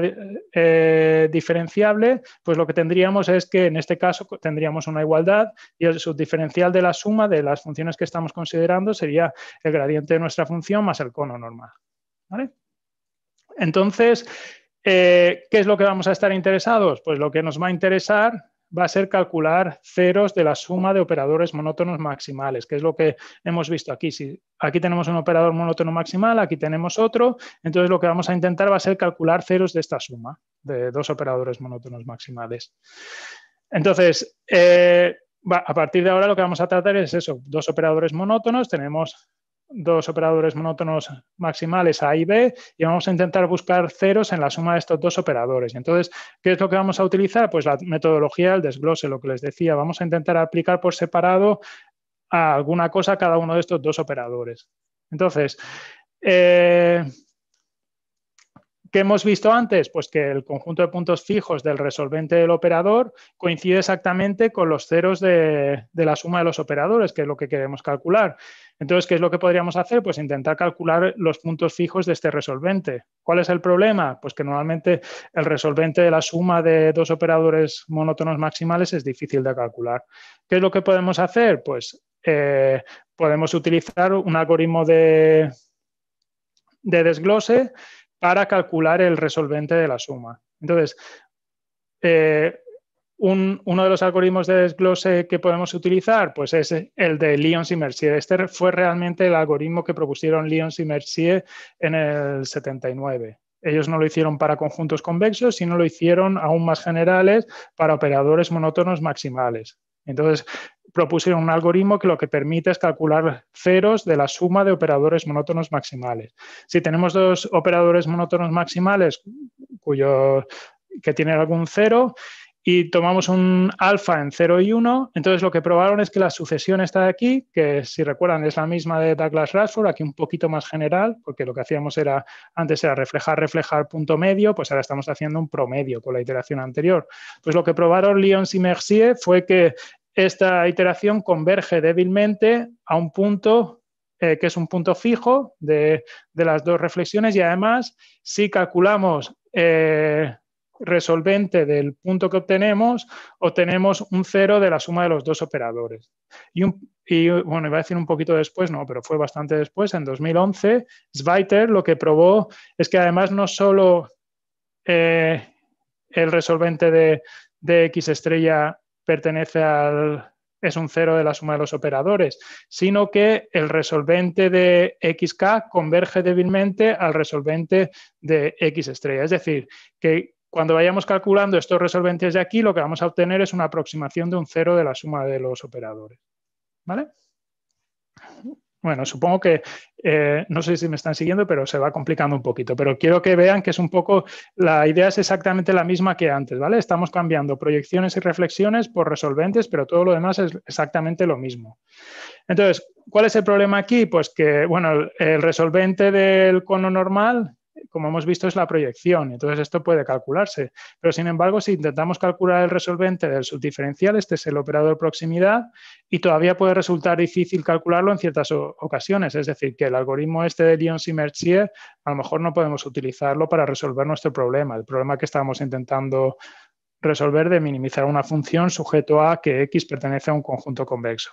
B: eh, diferenciable, pues lo que tendríamos es que en este caso tendríamos una igualdad y el subdiferencial de la suma de las funciones que estamos considerando sería el gradiente de nuestra función más el cono normal. Entonces, eh, ¿qué es lo que vamos a estar interesados? Pues lo que nos va a interesar va a ser calcular ceros de la suma de operadores monótonos maximales, que es lo que hemos visto aquí. Si aquí tenemos un operador monótono maximal, aquí tenemos otro, entonces lo que vamos a intentar va a ser calcular ceros de esta suma de dos operadores monótonos maximales. Entonces, eh, a partir de ahora lo que vamos a tratar es eso, dos operadores monótonos, tenemos dos operadores monótonos maximales A y B y vamos a intentar buscar ceros en la suma de estos dos operadores. Entonces, ¿qué es lo que vamos a utilizar? Pues la metodología del desglose, lo que les decía. Vamos a intentar aplicar por separado a alguna cosa cada uno de estos dos operadores. Entonces, eh, ¿Qué hemos visto antes? Pues que el conjunto de puntos fijos del resolvente del operador coincide exactamente con los ceros de, la suma de los operadores, que es lo que queremos calcular. Entonces, ¿qué es lo que podríamos hacer? Pues intentar calcular los puntos fijos de este resolvente. ¿Cuál es el problema? Pues que normalmente el resolvente de la suma de dos operadores monótonos maximales es difícil de calcular. ¿Qué es lo que podemos hacer? Pues eh, podemos utilizar un algoritmo de, de desglose para calcular el resolvente de la suma. Entonces, eh, uno de los algoritmos de desglose que podemos utilizar pues es el de Lyons y Mercier. Este fue realmente el algoritmo que propusieron Lyons y Mercier en el 79. Ellos no lo hicieron para conjuntos convexos, sino lo hicieron aún más generales para operadores monótonos maximales. Entonces, propusieron un algoritmo que lo que permite es calcular ceros de la suma de operadores monótonos maximales. Si tenemos dos operadores monótonos maximales cuyo, que tienen algún cero y tomamos un alfa en 0 y 1, entonces lo que probaron es que la sucesión está aquí, que si recuerdan es la misma de Douglas Radford, aquí un poquito más general, porque lo que hacíamos era antes era reflejar, reflejar punto medio, pues ahora estamos haciendo un promedio con la iteración anterior. Pues lo que probaron Lyons y Mercier fue que esta iteración converge débilmente a un punto eh, que es un punto fijo de, las dos reflexiones y además si calculamos eh, resolvente del punto que obtenemos, obtenemos un cero de la suma de los dos operadores. Y, bueno, iba a decir un poquito después, no, pero fue bastante después, en 2011, Zweiter lo que probó es que además no solo eh, el resolvente de, de X estrella pertenece al, es un cero de la suma de los operadores, sino que el resolvente de xk converge débilmente al resolvente de x estrella. Es decir, que cuando vayamos calculando estos resolventes de aquí, lo que vamos a obtener es una aproximación de un cero de la suma de los operadores. ¿Vale? Bueno, supongo que, eh, no sé si me están siguiendo, pero se va complicando un poquito, pero quiero que vean que es un poco, la idea es exactamente la misma que antes, ¿vale? Estamos cambiando proyecciones y reflexiones por resolventes, pero todo lo demás es exactamente lo mismo. Entonces, ¿cuál es el problema aquí? Pues que, bueno, el resolvente del cono normal como hemos visto, es la proyección. Entonces, esto puede calcularse. Pero, sin embargo, si intentamos calcular el resolvente del subdiferencial, este es el operador proximidad, y todavía puede resultar difícil calcularlo en ciertas ocasiones. Es decir, que el algoritmo este de Lyons y Mercier, a lo mejor no podemos utilizarlo para resolver nuestro problema, el problema que estábamos intentando resolver de minimizar una función sujeto a que X pertenece a un conjunto convexo.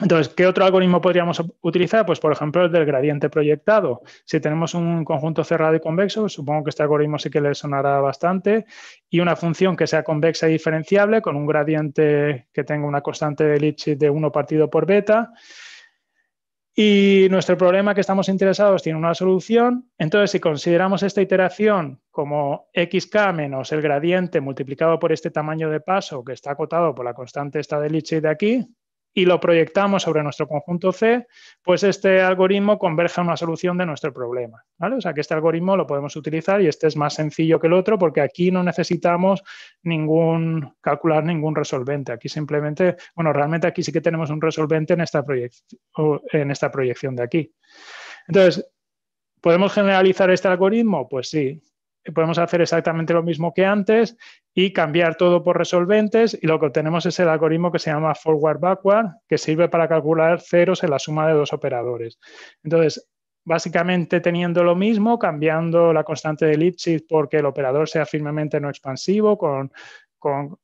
B: Entonces, ¿qué otro algoritmo podríamos utilizar? Pues, por ejemplo, el del gradiente proyectado. Si tenemos un conjunto cerrado y convexo, supongo que este algoritmo sí que le sonará bastante, y una función que sea convexa y diferenciable con un gradiente que tenga una constante de Lipschitz de 1 partido por beta. Y nuestro problema que estamos interesados tiene una solución. Entonces, si consideramos esta iteración como xk menos el gradiente multiplicado por este tamaño de paso que está acotado por la constante esta de Lipschitz de aquí, y lo proyectamos sobre nuestro conjunto C, pues este algoritmo converge a una solución de nuestro problema. ¿vale? O sea que este algoritmo lo podemos utilizar y este es más sencillo que el otro porque aquí no necesitamos ningún, calcular ningún resolvente. Aquí simplemente, bueno, realmente aquí sí que tenemos un resolvente en esta, en esta proyección de aquí. Entonces, ¿podemos generalizar este algoritmo? Pues sí, podemos hacer exactamente lo mismo que antes y cambiar todo por resolventes y lo que obtenemos es el algoritmo que se llama forward backward que sirve para calcular ceros en la suma de dos operadores. Entonces, básicamente teniendo lo mismo, cambiando la constante de Lipschitz porque el operador sea firmemente no expansivo, con, con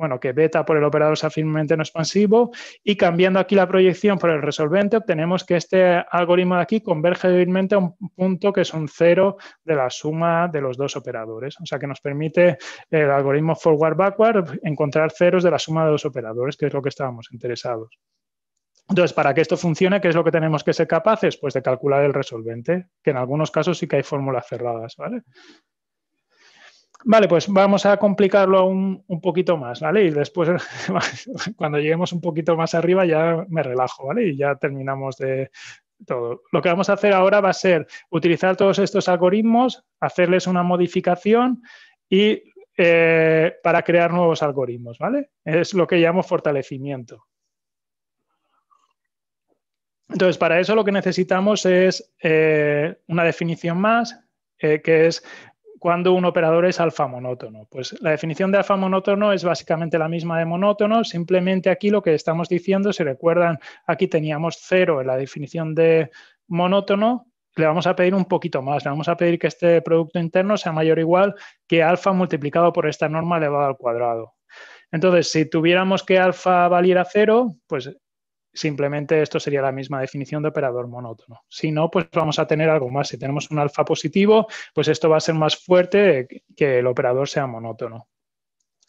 B: bueno, que beta por el operador sea firmemente no expansivo y cambiando aquí la proyección por el resolvente obtenemos que este algoritmo de aquí converge débilmente a un punto que es un cero de la suma de los dos operadores. O sea que nos permite el algoritmo forward-backward encontrar ceros de la suma de dos operadores, que es lo que estábamos interesados. Entonces, para que esto funcione, ¿qué es lo que tenemos que ser capaces? Pues de calcular el resolvente, que en algunos casos sí que hay fórmulas cerradas, ¿vale? Vale, pues vamos a complicarlo un, poquito más, ¿vale? Y después, cuando lleguemos un poquito más arriba, ya me relajo, ¿vale? Y ya terminamos de todo. Lo que vamos a hacer ahora va a ser utilizar todos estos algoritmos, hacerles una modificación y eh, para crear nuevos algoritmos, ¿vale? Es lo que llamo fortalecimiento. Entonces, para eso lo que necesitamos es eh, una definición más, eh, que es cuando un operador es alfa monótono. Pues la definición de alfa monótono es básicamente la misma de monótono, simplemente aquí lo que estamos diciendo, si recuerdan, aquí teníamos cero en la definición de monótono, le vamos a pedir un poquito más, le vamos a pedir que este producto interno sea mayor o igual que alfa multiplicado por esta norma elevada al cuadrado. Entonces, si tuviéramos que alfa valiera cero, pues simplemente esto sería la misma definición de operador monótono. Si no, pues vamos a tener algo más. Si tenemos un alfa positivo, pues esto va a ser más fuerte que el operador sea monótono.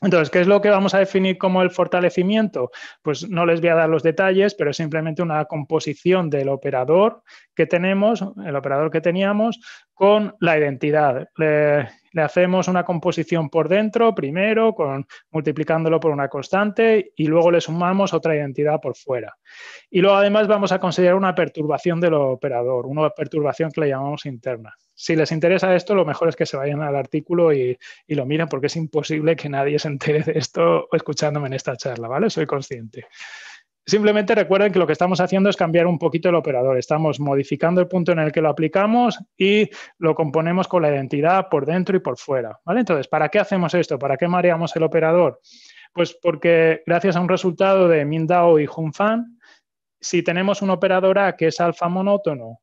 B: Entonces, ¿qué es lo que vamos a definir como el fortalecimiento? Pues no les voy a dar los detalles, pero es simplemente una composición del operador que tenemos, el operador que teníamos, con la identidad. Le, hacemos una composición por dentro, primero, con, multiplicándolo por una constante, y luego le sumamos otra identidad por fuera. Y luego, además, vamos a considerar una perturbación del operador, una perturbación que le llamamos interna si les interesa esto, lo mejor es que se vayan al artículo y, lo miren porque es imposible que nadie se entere de esto escuchándome en esta charla, ¿vale? Soy consciente. Simplemente recuerden que lo que estamos haciendo es cambiar un poquito el operador. Estamos modificando el punto en el que lo aplicamos y lo componemos con la identidad por dentro y por fuera. ¿vale? Entonces, ¿para qué hacemos esto? ¿Para qué mareamos el operador? Pues porque gracias a un resultado de Mindao y Fan, si tenemos un operador A que es alfa monótono,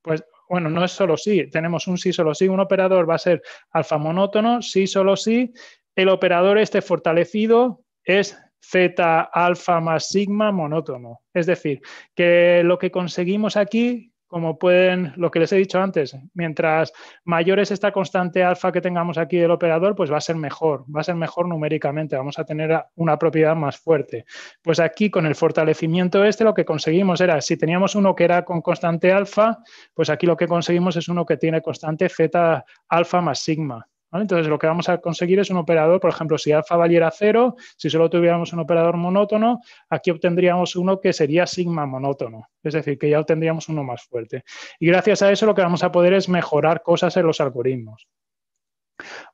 B: pues bueno, no es solo sí, tenemos un sí solo sí, un operador va a ser alfa monótono, sí solo sí, el operador este fortalecido es z alfa más sigma monótono. Es decir, que lo que conseguimos aquí como pueden, lo que les he dicho antes, mientras mayor es esta constante alfa que tengamos aquí del operador, pues va a ser mejor, va a ser mejor numéricamente, vamos a tener una propiedad más fuerte. Pues aquí con el fortalecimiento este lo que conseguimos era, si teníamos uno que era con constante alfa, pues aquí lo que conseguimos es uno que tiene constante z alfa más sigma. Entonces, lo que vamos a conseguir es un operador, por ejemplo, si alfa valiera cero, si solo tuviéramos un operador monótono, aquí obtendríamos uno que sería sigma monótono, es decir, que ya obtendríamos uno más fuerte. Y gracias a eso lo que vamos a poder es mejorar cosas en los algoritmos.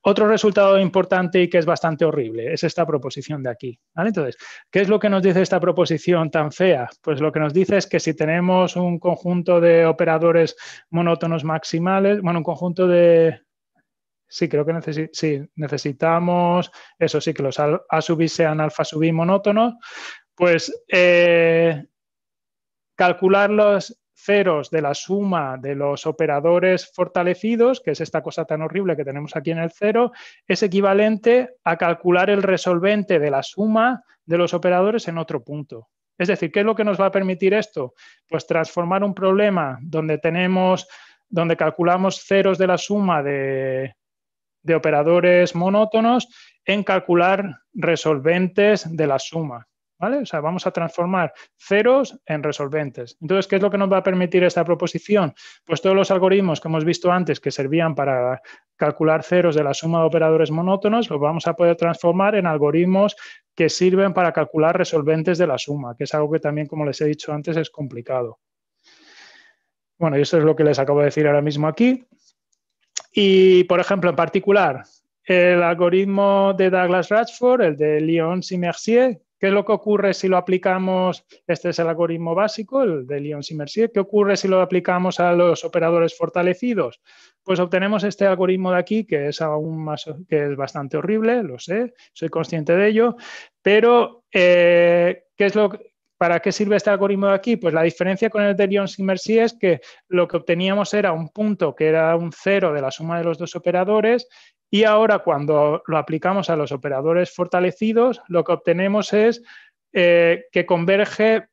B: Otro resultado importante y que es bastante horrible es esta proposición de aquí. Entonces, ¿qué es lo que nos dice esta proposición tan fea? Pues lo que nos dice es que si tenemos un conjunto de operadores monótonos maximales, bueno, un conjunto de, sí, creo que sí, necesitamos, eso sí, que los A sub sean alfa sub monótonos, pues eh, calcular los ceros de la suma de los operadores fortalecidos, que es esta cosa tan horrible que tenemos aquí en el cero, es equivalente a calcular el resolvente de la suma de los operadores en otro punto. Es decir, ¿qué es lo que nos va a permitir esto? Pues transformar un problema donde tenemos, donde calculamos ceros de la suma de, de operadores monótonos en calcular resolventes de la suma. ¿vale? O sea, vamos a transformar ceros en resolventes. Entonces, ¿qué es lo que nos va a permitir esta proposición? Pues todos los algoritmos que hemos visto antes que servían para calcular ceros de la suma de operadores monótonos, los vamos a poder transformar en algoritmos que sirven para calcular resolventes de la suma, que es algo que también, como les he dicho antes, es complicado. Bueno, y eso es lo que les acabo de decir ahora mismo aquí. Y, por ejemplo, en particular, el algoritmo de Douglas Ratchford, el de Lyon-Simercier, ¿qué es lo que ocurre si lo aplicamos? Este es el algoritmo básico, el de Lyon-Simercier. ¿Qué ocurre si lo aplicamos a los operadores fortalecidos? Pues obtenemos este algoritmo de aquí, que es aún más, que es bastante horrible, lo sé, soy consciente de ello, pero eh, ¿qué es lo ¿Para qué sirve este algoritmo de aquí? Pues la diferencia con el de Lyon-Simercy es que lo que obteníamos era un punto que era un cero de la suma de los dos operadores y ahora cuando lo aplicamos a los operadores fortalecidos, lo que obtenemos es eh, que converge,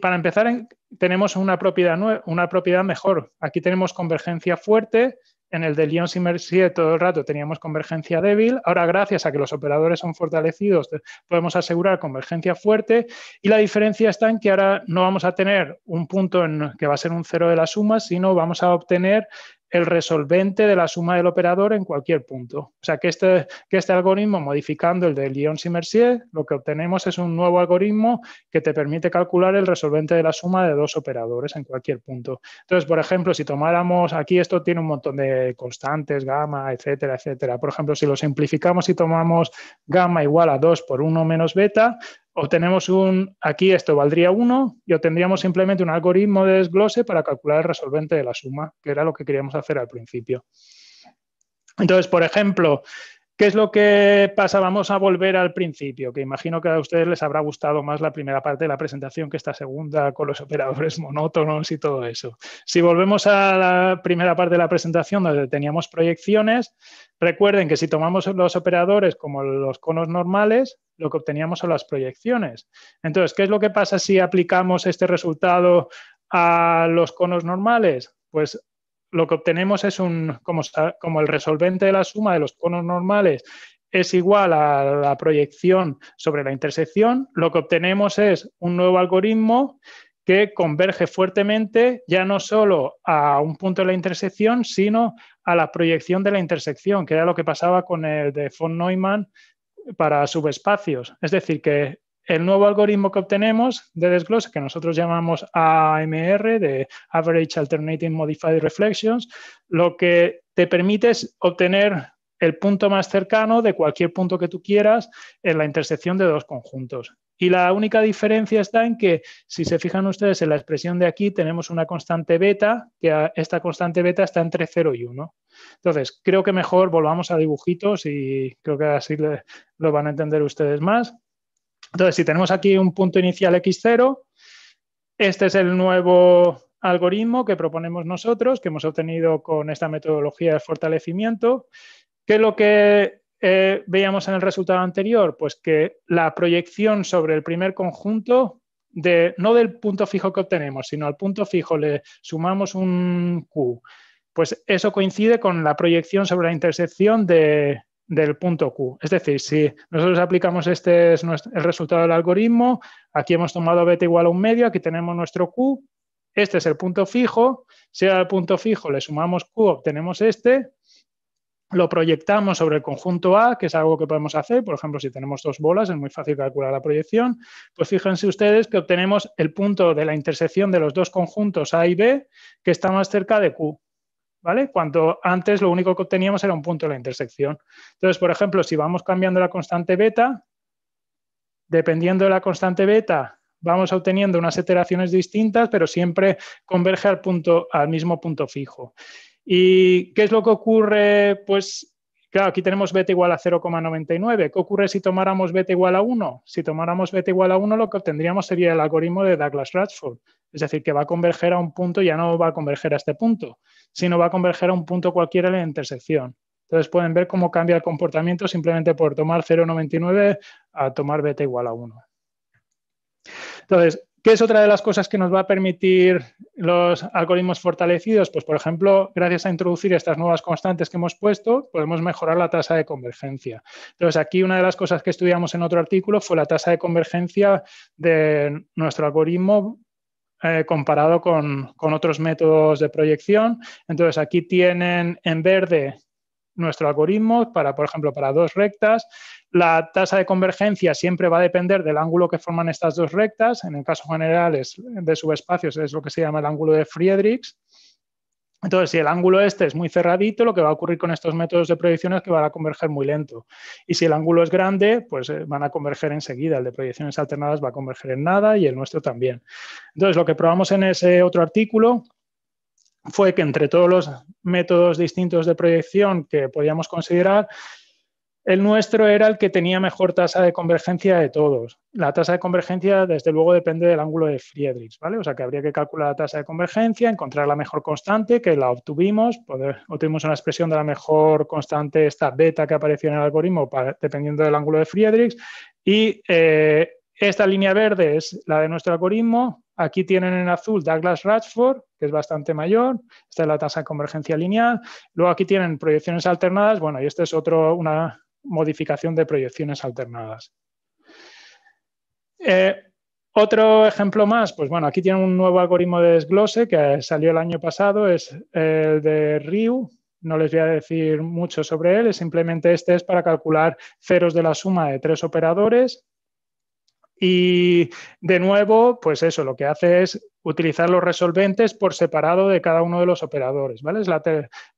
B: para empezar, tenemos una propiedad, una propiedad mejor. Aquí tenemos convergencia fuerte en el de Lyon Simercier todo el rato teníamos convergencia débil. Ahora, gracias a que los operadores son fortalecidos, podemos asegurar convergencia fuerte. Y la diferencia está en que ahora no vamos a tener un punto en que va a ser un cero de la suma, sino vamos a obtener el resolvente de la suma del operador en cualquier punto. O sea que este, que este algoritmo, modificando el de Lyon-Simercier, lo que obtenemos es un nuevo algoritmo que te permite calcular el resolvente de la suma de dos operadores en cualquier punto. Entonces, por ejemplo, si tomáramos, aquí esto tiene un montón de constantes, gamma, etcétera, etcétera. Por ejemplo, si lo simplificamos y tomamos gamma igual a 2 por 1 menos beta, obtenemos un, aquí esto valdría 1 y obtendríamos simplemente un algoritmo de desglose para calcular el resolvente de la suma, que era lo que queríamos hacer al principio. Entonces, por ejemplo, ¿Qué es lo que pasa? Vamos a volver al principio, que imagino que a ustedes les habrá gustado más la primera parte de la presentación que esta segunda con los operadores monótonos y todo eso. Si volvemos a la primera parte de la presentación donde teníamos proyecciones, recuerden que si tomamos los operadores como los conos normales, lo que obteníamos son las proyecciones. Entonces, ¿qué es lo que pasa si aplicamos este resultado a los conos normales? Pues lo que obtenemos es un, como, como, el resolvente de la suma de los conos normales es igual a la proyección sobre la intersección, lo que obtenemos es un nuevo algoritmo que converge fuertemente ya no solo a un punto de la intersección, sino a la proyección de la intersección, que era lo que pasaba con el de von Neumann para subespacios. Es decir, que el nuevo algoritmo que obtenemos de desglose, que nosotros llamamos AMR, de Average Alternating Modified Reflections, lo que te permite es obtener el punto más cercano de cualquier punto que tú quieras en la intersección de dos conjuntos. Y la única diferencia está en que, si se fijan ustedes en la expresión de aquí, tenemos una constante beta, que esta constante beta está entre 0 y 1. Entonces, creo que mejor volvamos a dibujitos y creo que así lo van a entender ustedes más. Entonces, si tenemos aquí un punto inicial x0, este es el nuevo algoritmo que proponemos nosotros, que hemos obtenido con esta metodología de fortalecimiento. ¿Qué es lo que eh, veíamos en el resultado anterior? Pues que la proyección sobre el primer conjunto, de, no del punto fijo que obtenemos, sino al punto fijo le sumamos un Q, pues eso coincide con la proyección sobre la intersección de, del punto Q. Es decir, si nosotros aplicamos este es el resultado del algoritmo, aquí hemos tomado beta igual a un medio, aquí tenemos nuestro Q, este es el punto fijo, si al punto fijo le sumamos Q, obtenemos este, lo proyectamos sobre el conjunto A, que es algo que podemos hacer, por ejemplo, si tenemos dos bolas, es muy fácil calcular la proyección, pues fíjense ustedes que obtenemos el punto de la intersección de los dos conjuntos A y B, que está más cerca de Q. ¿vale? Cuando antes lo único que obteníamos era un punto de la intersección. Entonces, por ejemplo, si vamos cambiando la constante beta, dependiendo de la constante beta, vamos obteniendo unas iteraciones distintas, pero siempre converge al, punto, al mismo punto fijo. ¿Y qué es lo que ocurre? Pues Claro, aquí tenemos beta igual a 0,99. ¿Qué ocurre si tomáramos beta igual a 1? Si tomáramos beta igual a 1, lo que obtendríamos sería el algoritmo de Douglas-Ratchford. Es decir, que va a converger a un punto, ya no va a converger a este punto, sino va a converger a un punto cualquiera en la intersección. Entonces pueden ver cómo cambia el comportamiento simplemente por tomar 0,99 a tomar beta igual a 1. Entonces, ¿Qué es otra de las cosas que nos va a permitir los algoritmos fortalecidos? Pues, por ejemplo, gracias a introducir estas nuevas constantes que hemos puesto, podemos mejorar la tasa de convergencia. Entonces, aquí una de las cosas que estudiamos en otro artículo fue la tasa de convergencia de nuestro algoritmo eh, comparado con, con otros métodos de proyección. Entonces, aquí tienen en verde nuestro algoritmo para, por ejemplo, para dos rectas. La tasa de convergencia siempre va a depender del ángulo que forman estas dos rectas. En el caso general es de subespacios es lo que se llama el ángulo de Friedrichs. Entonces, si el ángulo este es muy cerradito, lo que va a ocurrir con estos métodos de proyección es que van a converger muy lento. Y si el ángulo es grande, pues eh, van a converger enseguida. El de proyecciones alternadas va a converger en nada y el nuestro también. Entonces, lo que probamos en ese otro artículo fue que entre todos los métodos distintos de proyección que podíamos considerar, el nuestro era el que tenía mejor tasa de convergencia de todos. La tasa de convergencia, desde luego, depende del ángulo de Friedrich, ¿vale? O sea que habría que calcular la tasa de convergencia, encontrar la mejor constante, que la obtuvimos, poder, obtuvimos una expresión de la mejor constante, esta beta que apareció en el algoritmo, dependiendo del ángulo de Friedrich, y eh, esta línea verde es la de nuestro algoritmo. Aquí tienen en azul Douglas Ratchford, que es bastante mayor. Esta es la tasa de convergencia lineal. Luego aquí tienen proyecciones alternadas. Bueno, y esta es otro, una, modificación de proyecciones alternadas. Eh, otro ejemplo más, pues bueno, aquí tiene un nuevo algoritmo de desglose que salió el año pasado, es el de Ryu. No les voy a decir mucho sobre él, simplemente este es para calcular ceros de la suma de tres operadores y de nuevo, pues eso, lo que hace es utilizar los resolventes por separado de cada uno de los operadores, ¿vale? Es la,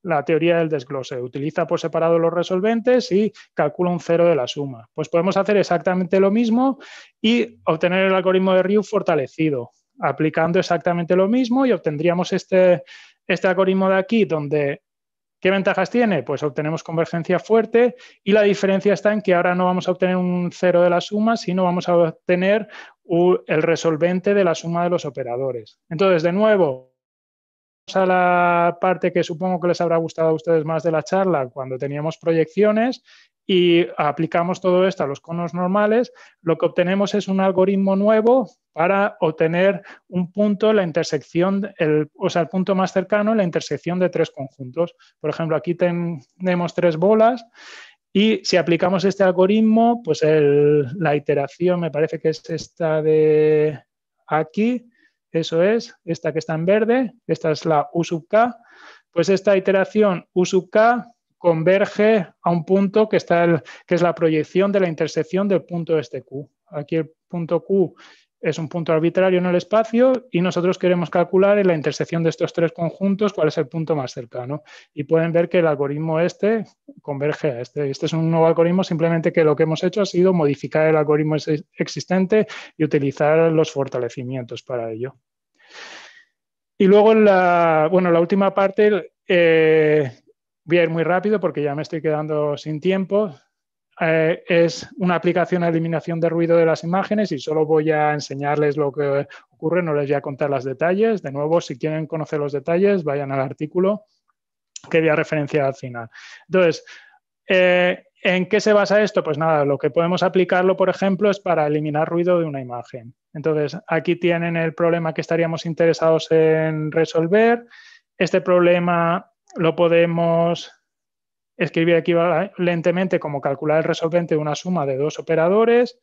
B: la, teoría del desglose. Utiliza por separado los resolventes y calcula un cero de la suma. Pues podemos hacer exactamente lo mismo y obtener el algoritmo de Ryu fortalecido, aplicando exactamente lo mismo y obtendríamos este, este algoritmo de aquí donde ¿Qué ventajas tiene? Pues obtenemos convergencia fuerte y la diferencia está en que ahora no vamos a obtener un cero de la suma, sino vamos a obtener el resolvente de la suma de los operadores. Entonces, de nuevo, a la parte que supongo que les habrá gustado a ustedes más de la charla, cuando teníamos proyecciones y aplicamos todo esto a los conos normales, lo que obtenemos es un algoritmo nuevo para obtener un punto la intersección, o sea, el punto más cercano la intersección de tres conjuntos. Por ejemplo, aquí tenemos tres bolas y si aplicamos este algoritmo, pues la iteración me parece que es esta de aquí, eso es, esta que está en verde, esta es la U sub k, pues esta iteración U sub k converge a un punto que, está que es la proyección de la intersección del punto este Q. Aquí el punto Q es un punto arbitrario en el espacio y nosotros queremos calcular en la intersección de estos tres conjuntos cuál es el punto más cercano. Y pueden ver que el algoritmo este converge a este. Este es un nuevo algoritmo, simplemente que lo que hemos hecho ha sido modificar el algoritmo existente y utilizar los fortalecimientos para ello. Y luego, la, bueno, la última parte, eh, voy a ir muy rápido porque ya me estoy quedando sin tiempo. Eh, es una aplicación a eliminación de ruido de las imágenes y solo voy a enseñarles lo que ocurre, no les voy a contar los detalles. De nuevo, si quieren conocer los detalles, vayan al artículo que voy a referenciar al final. Entonces, eh, ¿en qué se basa esto? Pues nada, lo que podemos aplicarlo, por ejemplo, es para eliminar ruido de una imagen. Entonces, aquí tienen el problema que estaríamos interesados en resolver. Este problema lo podemos escribir equivalentemente como calcular el resolvente de una suma de dos operadores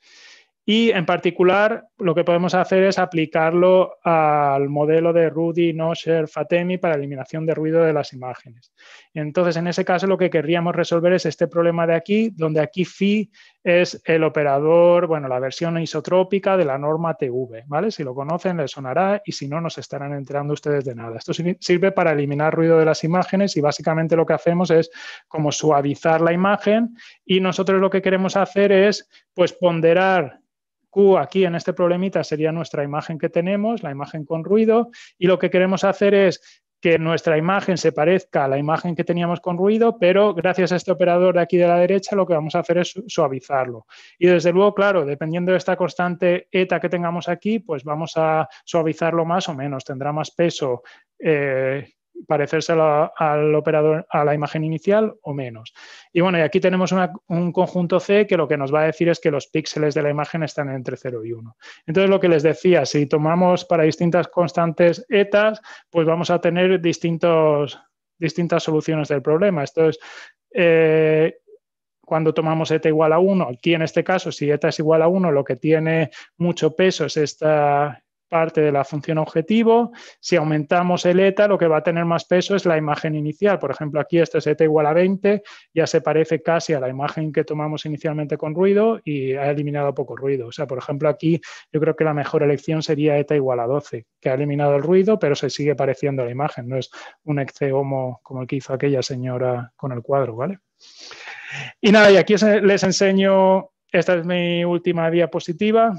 B: y en particular, lo que podemos hacer es aplicarlo al modelo de Rudy, Nosher, Fatemi para eliminación de ruido de las imágenes. entonces, en ese caso, lo que querríamos resolver es este problema de aquí, donde aquí phi es el operador, bueno, la versión isotrópica de la norma TV, ¿vale? Si lo conocen, les sonará y si no, no se estarán enterando ustedes de nada. Esto sirve para eliminar ruido de las imágenes y básicamente lo que hacemos es como suavizar la imagen y nosotros lo que queremos hacer es, pues, ponderar Q aquí en este problemita sería nuestra imagen que tenemos, la imagen con ruido, y lo que queremos hacer es que nuestra imagen se parezca a la imagen que teníamos con ruido, pero gracias a este operador de aquí de la derecha lo que vamos a hacer es suavizarlo. Y desde luego, claro, dependiendo de esta constante eta que tengamos aquí, pues vamos a suavizarlo más o menos. Tendrá más peso eh, parecerse al operador, a la imagen inicial o menos. Y bueno, y aquí tenemos un conjunto C que lo que nos va a decir es que los píxeles de la imagen están entre 0 y 1. Entonces, lo que les decía, si tomamos para distintas constantes etas, pues vamos a tener distintos, distintas soluciones del problema. Esto es, eh, cuando tomamos eta igual a 1, aquí en este caso, si eta es igual a 1, lo que tiene mucho peso es esta, parte de la función objetivo. Si aumentamos el eta, lo que va a tener más peso es la imagen inicial. Por ejemplo, aquí este es eta igual a 20, ya se parece casi a la imagen que tomamos inicialmente con ruido y ha eliminado poco ruido. O sea, por ejemplo, aquí yo creo que la mejor elección sería eta igual a 12, que ha eliminado el ruido, pero se sigue pareciendo a la imagen. No es un exceomo como el que hizo aquella señora con el cuadro, ¿vale? Y nada, y aquí les enseño, esta es mi última diapositiva,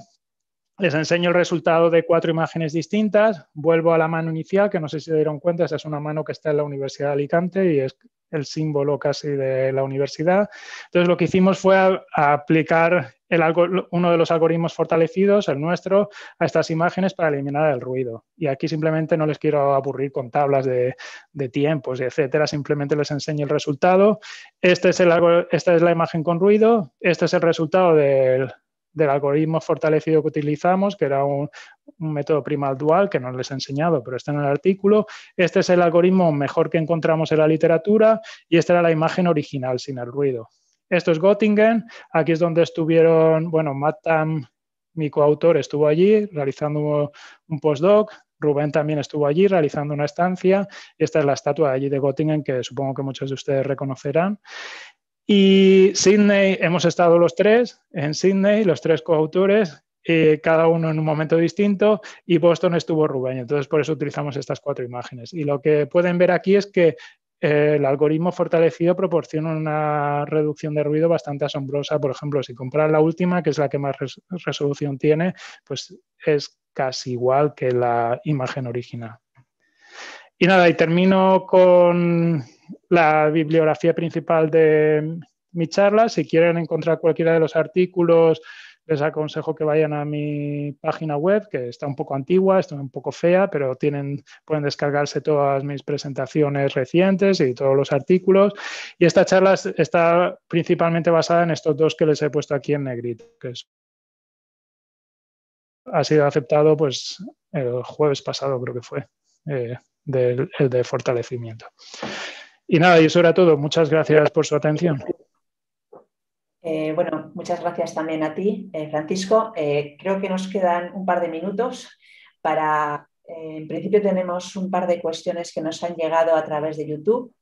B: les enseño el resultado de cuatro imágenes distintas. Vuelvo a la mano inicial, que no sé si se dieron cuenta, esa es una mano que está en la Universidad de Alicante y es el símbolo casi de la universidad. Entonces lo que hicimos fue aplicar uno de los algoritmos fortalecidos, el nuestro, a estas imágenes para eliminar el ruido. Y aquí simplemente no les quiero aburrir con tablas de, tiempos, etcétera, simplemente les enseño el resultado. Este es el, esta es la imagen con ruido, este es el resultado del, algoritmo fortalecido que utilizamos, que era un, método primal dual, que no les he enseñado, pero está en el artículo. Este es el algoritmo mejor que encontramos en la literatura y esta era la imagen original, sin el ruido. Esto es Göttingen. Aquí es donde estuvieron, bueno, Matt Tam, mi coautor, estuvo allí realizando un postdoc. Rubén también estuvo allí realizando una estancia. Esta es la estatua allí de Göttingen que supongo que muchos de ustedes reconocerán. Y Sydney, hemos estado los tres en Sydney, los tres coautores, eh, cada uno en un momento distinto, y Boston estuvo Rubén. Entonces, por eso utilizamos estas cuatro imágenes. Y lo que pueden ver aquí es que el algoritmo fortalecido proporciona una reducción de ruido bastante asombrosa. Por ejemplo, si compras la última, que es la que más resolución tiene, pues es casi igual que la imagen original. Y nada, y termino con la bibliografía principal de mi charla. Si quieren encontrar cualquiera de los artículos les aconsejo que vayan a mi página web, que está un poco antigua, está un poco fea, pero tienen, pueden descargarse todas mis presentaciones recientes y todos los artículos. Y esta charla está principalmente basada en estos dos que les he puesto aquí en negrito, que ha sido aceptado pues el jueves pasado, creo que fue, eh, el de fortalecimiento. Y nada, y eso era todo. Muchas gracias por su atención.
A: Eh, bueno, muchas gracias también a ti, eh, Francisco. Eh, creo que nos quedan un par de minutos para, en principio tenemos un par de cuestiones que nos han llegado a través de YouTube.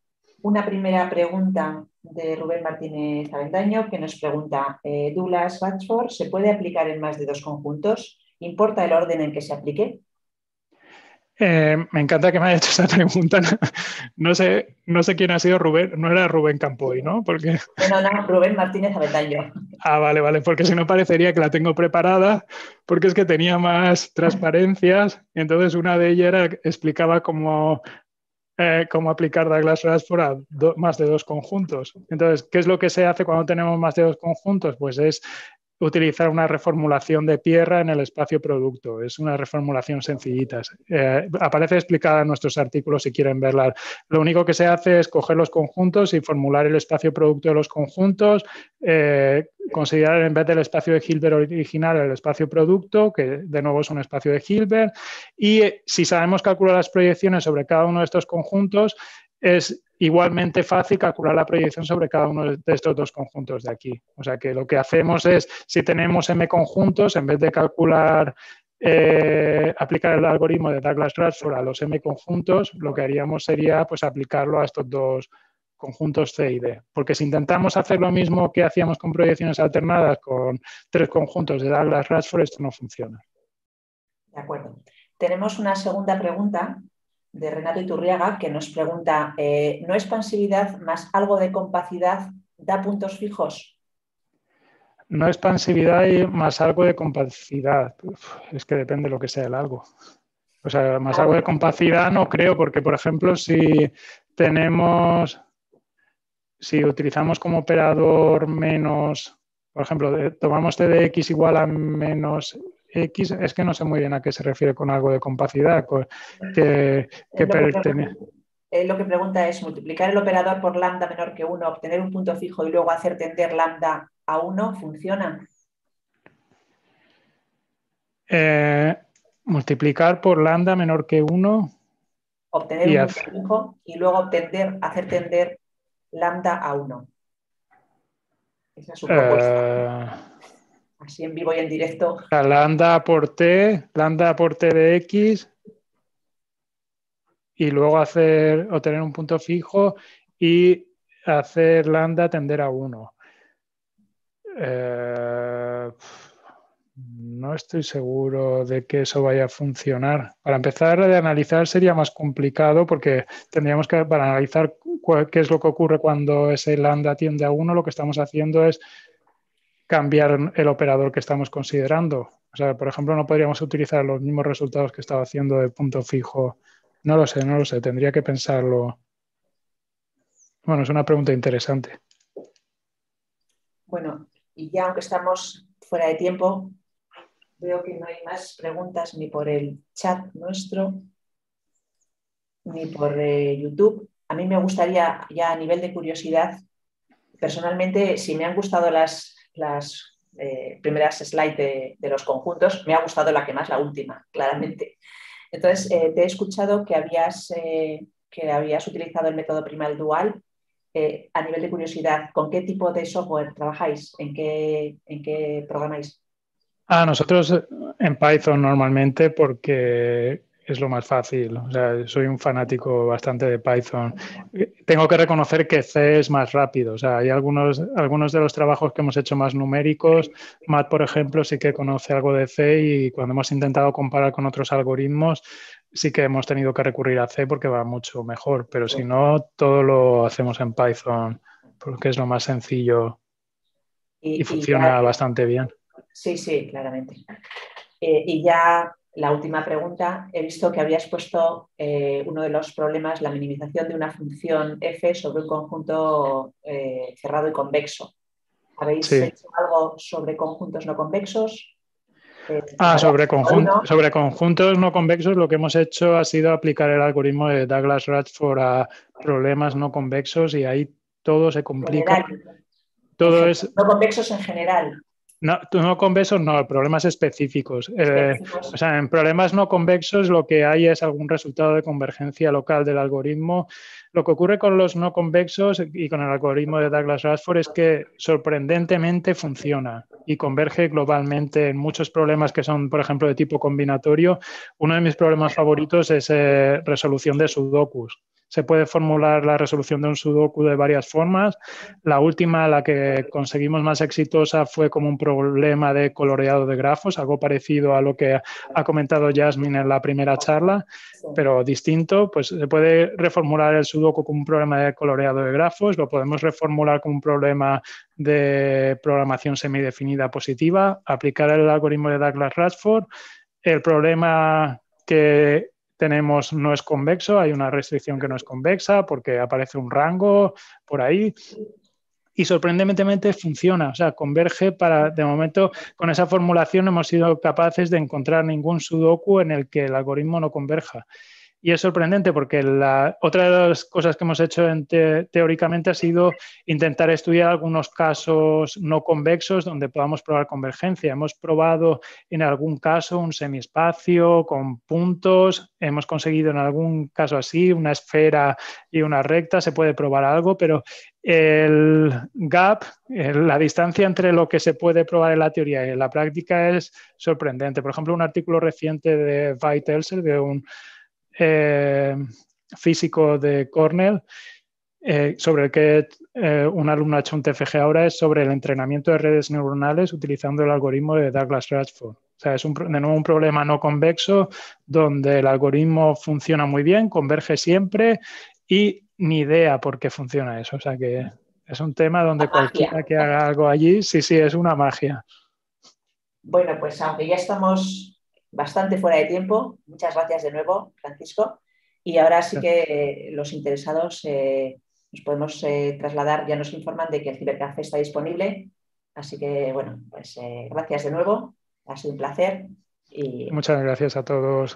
A: Una primera pregunta de Rubén Martínez Avendaño que nos pregunta, Douglas Batchford, ¿se puede aplicar en más de dos conjuntos? ¿Importa el orden en que se aplique?
B: Eh, me encanta que me haya hecho esta pregunta. No sé, no sé quién ha sido Rubén, no era Rubén Campoy, ¿no?
A: Porque... No, no, Rubén Martínez Avetaño.
B: Ah, vale, vale, porque si no parecería que la tengo preparada, porque es que tenía más transparencias. Entonces una de ellas era, explicaba cómo, eh, cómo aplicar Douglas Rashford a más de dos conjuntos. Entonces, ¿qué es lo que se hace cuando tenemos más de dos conjuntos? Pues es utilizar una reformulación de tierra en el espacio producto. Es una reformulación sencillita. Eh, aparece explicada en nuestros artículos si quieren verla. Lo único que se hace es coger los conjuntos y formular el espacio producto de los conjuntos, eh, considerar en vez del espacio de Hilbert original el espacio producto, que de nuevo es un espacio de Hilbert, y si sabemos calcular las proyecciones sobre cada uno de estos conjuntos, es igualmente fácil calcular la proyección sobre cada uno de estos dos conjuntos de aquí. O sea que lo que hacemos es, si tenemos m conjuntos, en vez de calcular, eh, aplicar el algoritmo de Douglas Radford a los m conjuntos, lo que haríamos sería pues, aplicarlo a estos dos conjuntos C y D. Porque si intentamos hacer lo mismo que hacíamos con proyecciones alternadas con tres conjuntos de Douglas Radford, esto no funciona.
A: De acuerdo. Tenemos una segunda pregunta de Renato Iturriaga, que nos pregunta, eh, ¿no expansividad más algo de compacidad da puntos fijos?
B: No expansividad y más algo de compacidad. es que depende de lo que sea el algo. O sea, más algo de compacidad no creo, porque, por ejemplo, si tenemos, si utilizamos como operador menos, por ejemplo, tomamos t de x igual a menos X, es que no sé muy bien a qué se refiere con algo de compacidad, que, que pertenece.
A: Lo que pregunta es multiplicar el operador por lambda menor que 1, obtener un punto fijo y luego hacer tender lambda a 1, ¿funciona?
B: Eh, multiplicar por lambda menor que 1.
A: Obtener un punto fijo y luego obtener, hacer tender lambda a 1. Esa es su propuesta. Eh, así en vivo y en directo.
B: La lambda por t, lambda por t de x, y luego hacer, obtener un punto fijo y hacer lambda tender a 1. Eh, no estoy seguro de que eso vaya a funcionar. Para empezar a analizar sería más complicado porque tendríamos que, para analizar qué es lo que ocurre cuando ese lambda tiende a 1, lo que estamos haciendo es cambiar el operador que estamos considerando. O sea, por ejemplo, no podríamos utilizar los mismos resultados que estaba haciendo de punto fijo. No lo sé, no lo sé, tendría que pensarlo. Bueno, es una pregunta interesante.
A: Bueno, y ya aunque estamos fuera de tiempo, veo que no hay más preguntas ni por el chat nuestro, ni por eh, YouTube. A mí me gustaría, ya a nivel de curiosidad, personalmente, si me han gustado las, las eh, primeras slides de, los conjuntos, me ha gustado la que más, la última, claramente. Entonces, eh, te he escuchado que habías, que habías utilizado el método primal dual eh, a nivel de curiosidad, ¿con qué tipo de software trabajáis? ¿En qué, en qué programáis?
B: Ah, nosotros en Python normalmente porque es lo más fácil. O sea, soy un fanático bastante de Python. Tengo que reconocer que C es más rápido. O sea, hay algunos, algunos de los trabajos que hemos hecho más numéricos. Matt, por ejemplo, sí que conoce algo de C y cuando hemos intentado comparar con otros algoritmos, sí que hemos tenido que recurrir a C porque va mucho mejor, pero si no, todo lo hacemos en Python porque es lo más sencillo y, funciona bastante bien.
A: Sí, sí, claramente. Eh, y ya la última pregunta, he visto que habías puesto eh, uno de los problemas, la minimización de una función f sobre un conjunto eh, cerrado y convexo. ¿Habéis hecho algo sobre conjuntos no convexos?
B: Ah, sobre, sobre conjuntos no convexos lo que hemos hecho ha sido aplicar el algoritmo de Douglas Radford a problemas no convexos y ahí todo se complica.
A: Todo es... No convexos en general.
B: No, no convexos no, problemas específicos. Eh, o sea, en problemas no convexos lo que hay es algún resultado de convergencia local del algoritmo. Lo que ocurre con los no convexos y con el algoritmo de Douglas Radford es que sorprendentemente funciona y converge globalmente en muchos problemas que son, por ejemplo, de tipo combinatorio. Uno de mis problemas favoritos es eh, resolución de sudokus. Se puede formular la resolución de un sudoku de varias formas. La última, la que conseguimos más exitosa, fue como un problema de coloreado de grafos, algo parecido a lo que ha comentado Jasmine en la primera charla, pero distinto. Pues se puede reformular el sudoku como un problema de coloreado de grafos, lo podemos reformular como un problema de programación semidefinida positiva, aplicar el algoritmo de Douglas Radford. El problema que tenemos no es convexo, hay una restricción que no es convexa porque aparece un rango por ahí y sorprendentemente funciona, o sea, converge para, de momento, con esa formulación hemos sido capaces de encontrar ningún sudoku en el que el algoritmo no converja. Y es sorprendente porque la, otra de las cosas que hemos hecho teóricamente ha sido intentar estudiar algunos casos no convexos donde podamos probar convergencia. Hemos probado en algún caso un semiespacio con puntos, hemos conseguido en algún caso así una esfera y una recta, se puede probar algo, pero el gap, la distancia entre lo que se puede probar en la teoría y en la práctica es sorprendente. Por ejemplo, un artículo reciente de Veit de un eh, físico de Cornell, eh, sobre el que eh, un alumno ha hecho un TFG ahora, es sobre el entrenamiento de redes neuronales utilizando el algoritmo de Douglas Radford. O sea, es un, de nuevo un problema no convexo donde el algoritmo funciona muy bien, converge siempre y ni idea por qué funciona eso. O sea que es un tema donde cualquiera que haga algo allí, sí, sí, es una magia.
A: Bueno, pues aunque ya estamos bastante fuera de tiempo. Muchas gracias de nuevo, Francisco. Y ahora sí que los interesados eh, nos podemos eh, trasladar, ya nos informan de que el cibercafé está disponible. Así que, bueno, pues eh, gracias de nuevo. Ha sido un placer. Y...
B: Muchas gracias a todos.